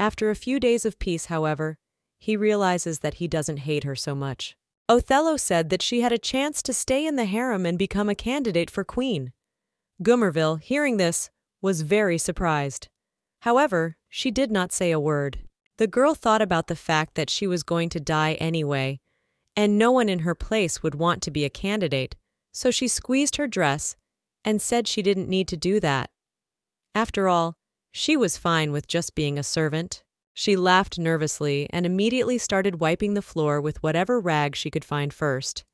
After a few days of peace, however, he realizes that he doesn't hate her so much. Othello said that she had a chance to stay in the harem and become a candidate for queen. Goomerville, hearing this, was very surprised. However, she did not say a word. The girl thought about the fact that she was going to die anyway, and no one in her place would want to be a candidate, so she squeezed her dress and said she didn't need to do that. After all, she was fine with just being a servant. She laughed nervously and immediately started wiping the floor with whatever rag she could find first.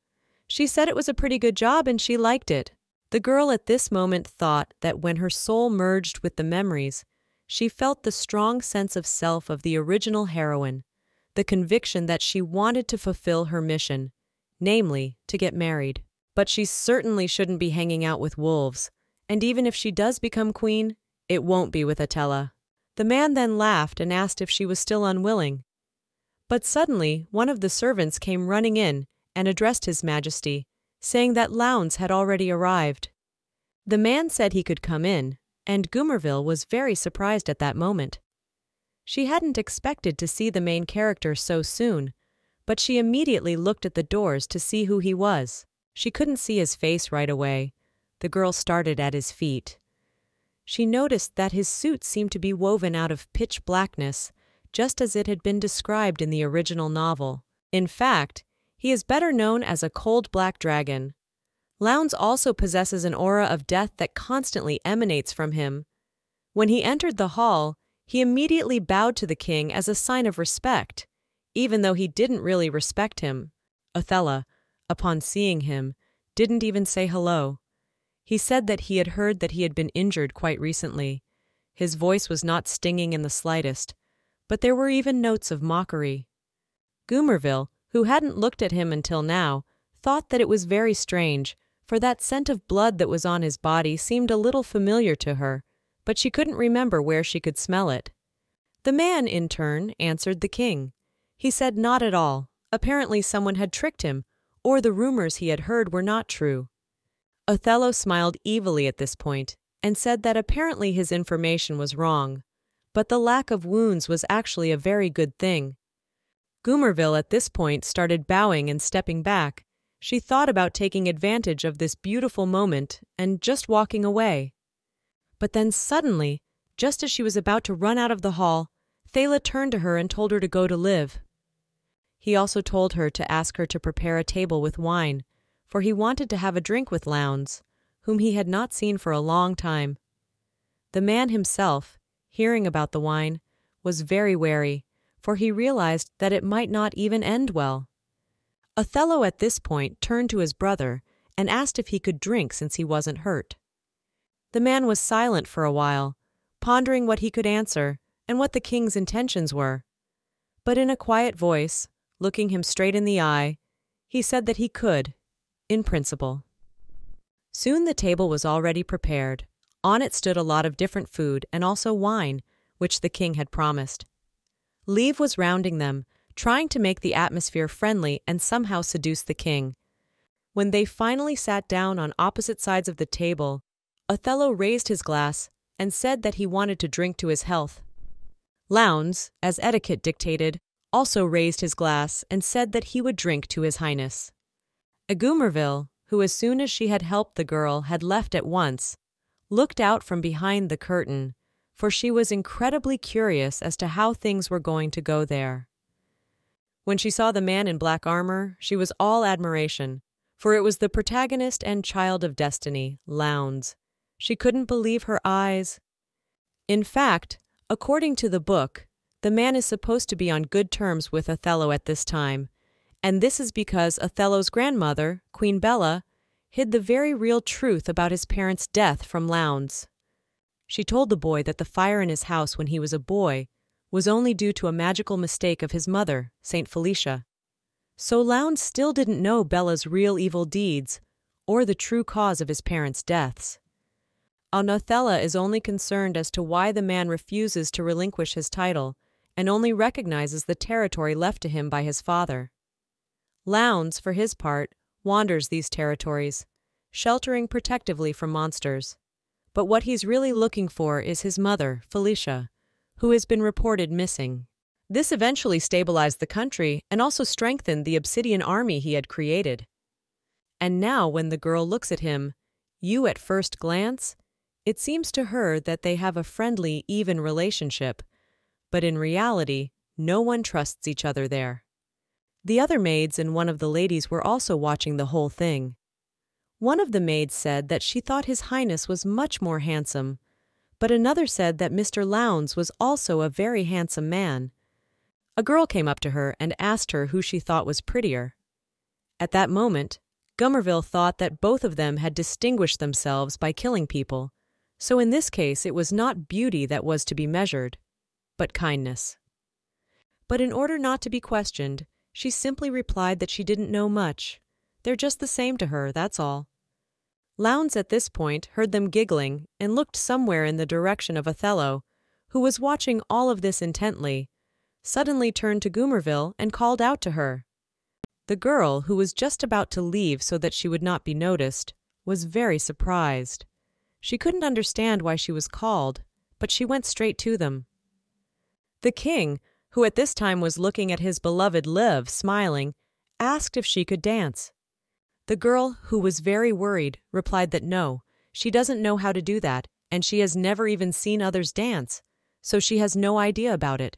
She said it was a pretty good job and she liked it. The girl at this moment thought that when her soul merged with the memories, she felt the strong sense of self of the original heroine, the conviction that she wanted to fulfill her mission, namely, to get married. But she certainly shouldn't be hanging out with wolves, and even if she does become queen, it won't be with Othello. The man then laughed and asked if she was still unwilling. But suddenly one of the servants came running in and addressed His Majesty, saying that Lowndes had already arrived. The man said he could come in, and Goomerville was very surprised at that moment. She hadn't expected to see the main character so soon, but she immediately looked at the doors to see who he was. She couldn't see his face right away. The girl started at his feet she noticed that his suit seemed to be woven out of pitch blackness, just as it had been described in the original novel. In fact, he is better known as a cold black dragon. Lowndes also possesses an aura of death that constantly emanates from him. When he entered the hall, he immediately bowed to the king as a sign of respect, even though he didn't really respect him. Othello, upon seeing him, didn't even say hello. He said that he had heard that he had been injured quite recently. His voice was not stinging in the slightest, but there were even notes of mockery. Goomerville, who hadn't looked at him until now, thought that it was very strange, for that scent of blood that was on his body seemed a little familiar to her, but she couldn't remember where she could smell it. The man, in turn, answered the king. He said not at all. Apparently someone had tricked him, or the rumors he had heard were not true. Othello smiled evilly at this point and said that apparently his information was wrong, but the lack of wounds was actually a very good thing. Goomerville at this point started bowing and stepping back. She thought about taking advantage of this beautiful moment and just walking away. But then suddenly, just as she was about to run out of the hall, Othello turned to her and told her to go to Liv. He also told her to ask her to prepare a table with wine for he wanted to have a drink with Lowndes, whom he had not seen for a long time. The man himself, hearing about the wine, was very wary, for he realized that it might not even end well. Othello at this point turned to his brother and asked if he could drink since he wasn't hurt. The man was silent for a while, pondering what he could answer and what the king's intentions were. But in a quiet voice, looking him straight in the eye, he said that he could in principle. Soon the table was already prepared. On it stood a lot of different food and also wine, which the king had promised. Liv was rounding them, trying to make the atmosphere friendly and somehow seduce the king. When they finally sat down on opposite sides of the table, Othello raised his glass and said that he wanted to drink to his health. Lowndes, as etiquette dictated, also raised his glass and said that he would drink to his highness. Agoumerville, who as soon as she had helped the girl had left at once, looked out from behind the curtain, for she was incredibly curious as to how things were going to go there. When she saw the man in black armor, she was all admiration, for it was the protagonist and child of destiny, Lowndes. She couldn't believe her eyes. In fact, according to the book, the man is supposed to be on good terms with Othello at this time, and this is because Othello's grandmother, Queen Bella, hid the very real truth about his parents' death from Lowndes. She told the boy that the fire in his house when he was a boy was only due to a magical mistake of his mother, St. Felicia. So Lowndes still didn't know Bella's real evil deeds or the true cause of his parents' deaths. Othello is only concerned as to why the man refuses to relinquish his title and only recognizes the territory left to him by his father. Lowndes, for his part, wanders these territories, sheltering protectively from monsters. But what he's really looking for is his mother, Felicia, who has been reported missing. This eventually stabilized the country and also strengthened the obsidian army he had created. And now, when the girl looks at him, you at first glance, it seems to her that they have a friendly, even relationship, but in reality, no one trusts each other there. The other maids and one of the ladies were also watching the whole thing. One of the maids said that she thought His Highness was much more handsome, but another said that Mr. Lowndes was also a very handsome man. A girl came up to her and asked her who she thought was prettier. At that moment, Goomerville thought that both of them had distinguished themselves by killing people, so in this case it was not beauty that was to be measured, but kindness. But in order not to be questioned, she simply replied that she didn't know much. They're just the same to her, that's all. Lowndes at this point heard them giggling and looked somewhere in the direction of Othello, who was watching all of this intently, suddenly turned to Goomerville and called out to her. The girl, who was just about to leave so that she would not be noticed, was very surprised. She couldn't understand why she was called, but she went straight to them. The king, who at this time was looking at his beloved Liv, smiling, asked if she could dance. The girl, who was very worried, replied that no, she doesn't know how to do that, and she has never even seen others dance, so she has no idea about it.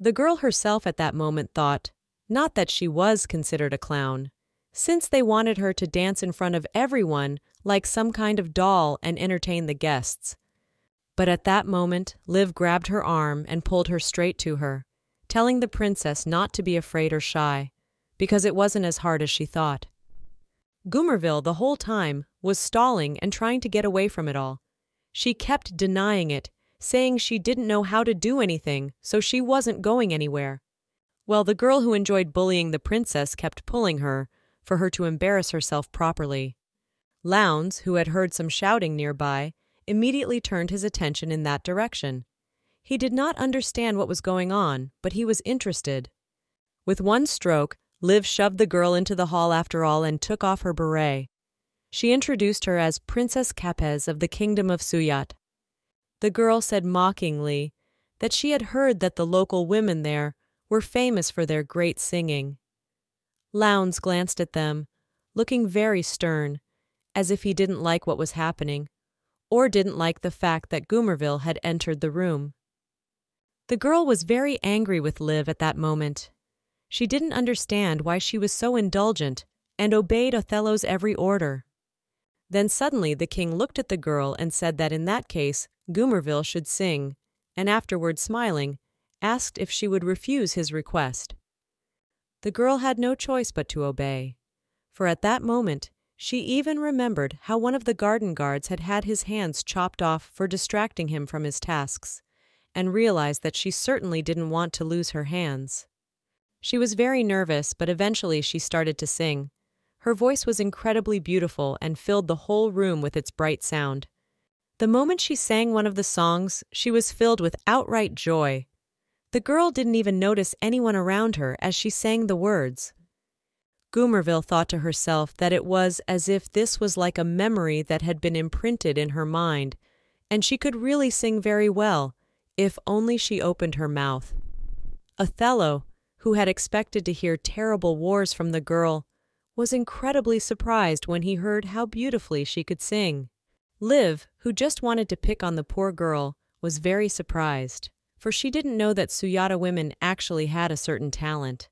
The girl herself at that moment thought, not that she was considered a clown, since they wanted her to dance in front of everyone like some kind of doll and entertain the guests. But at that moment, Liv grabbed her arm and pulled her straight to her, telling the princess not to be afraid or shy, because it wasn't as hard as she thought. Goomerville, the whole time, was stalling and trying to get away from it all. She kept denying it, saying she didn't know how to do anything, so she wasn't going anywhere Well, the girl who enjoyed bullying the princess kept pulling her, for her to embarrass herself properly. Lowndes, who had heard some shouting nearby, immediately turned his attention in that direction. He did not understand what was going on, but he was interested. With one stroke, Liv shoved the girl into the hall after all and took off her beret. She introduced her as Princess Capez of the Kingdom of Suyat. The girl said mockingly that she had heard that the local women there were famous for their great singing. Lowndes glanced at them, looking very stern, as if he didn't like what was happening, or didn't like the fact that Goomerville had entered the room. The girl was very angry with Liv at that moment. She didn't understand why she was so indulgent and obeyed Othello's every order. Then suddenly the king looked at the girl and said that in that case Goomerville should sing, and afterward smiling, asked if she would refuse his request. The girl had no choice but to obey, for at that moment she even remembered how one of the garden guards had had his hands chopped off for distracting him from his tasks, and realized that she certainly didn't want to lose her hands. She was very nervous, but eventually she started to sing. Her voice was incredibly beautiful and filled the whole room with its bright sound. The moment she sang one of the songs, she was filled with outright joy, the girl didn't even notice anyone around her as she sang the words. Goomerville thought to herself that it was as if this was like a memory that had been imprinted in her mind, and she could really sing very well, if only she opened her mouth. Othello, who had expected to hear terrible wars from the girl, was incredibly surprised when he heard how beautifully she could sing. Liv, who just wanted to pick on the poor girl, was very surprised for she didn't know that Suyata women actually had a certain talent.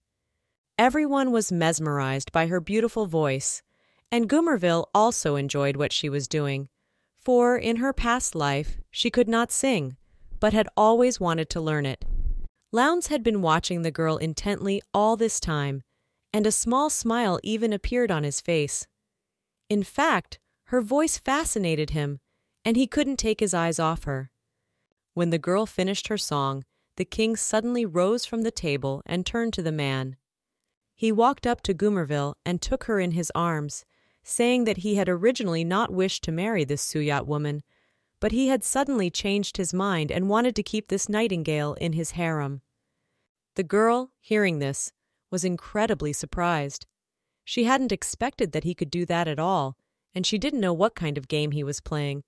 Everyone was mesmerized by her beautiful voice, and Goomerville also enjoyed what she was doing, for in her past life she could not sing, but had always wanted to learn it. Lowndes had been watching the girl intently all this time, and a small smile even appeared on his face. In fact, her voice fascinated him, and he couldn't take his eyes off her. When the girl finished her song, the king suddenly rose from the table and turned to the man. He walked up to Goomerville and took her in his arms, saying that he had originally not wished to marry this Suyat woman, but he had suddenly changed his mind and wanted to keep this nightingale in his harem. The girl, hearing this, was incredibly surprised. She hadn't expected that he could do that at all, and she didn't know what kind of game he was playing.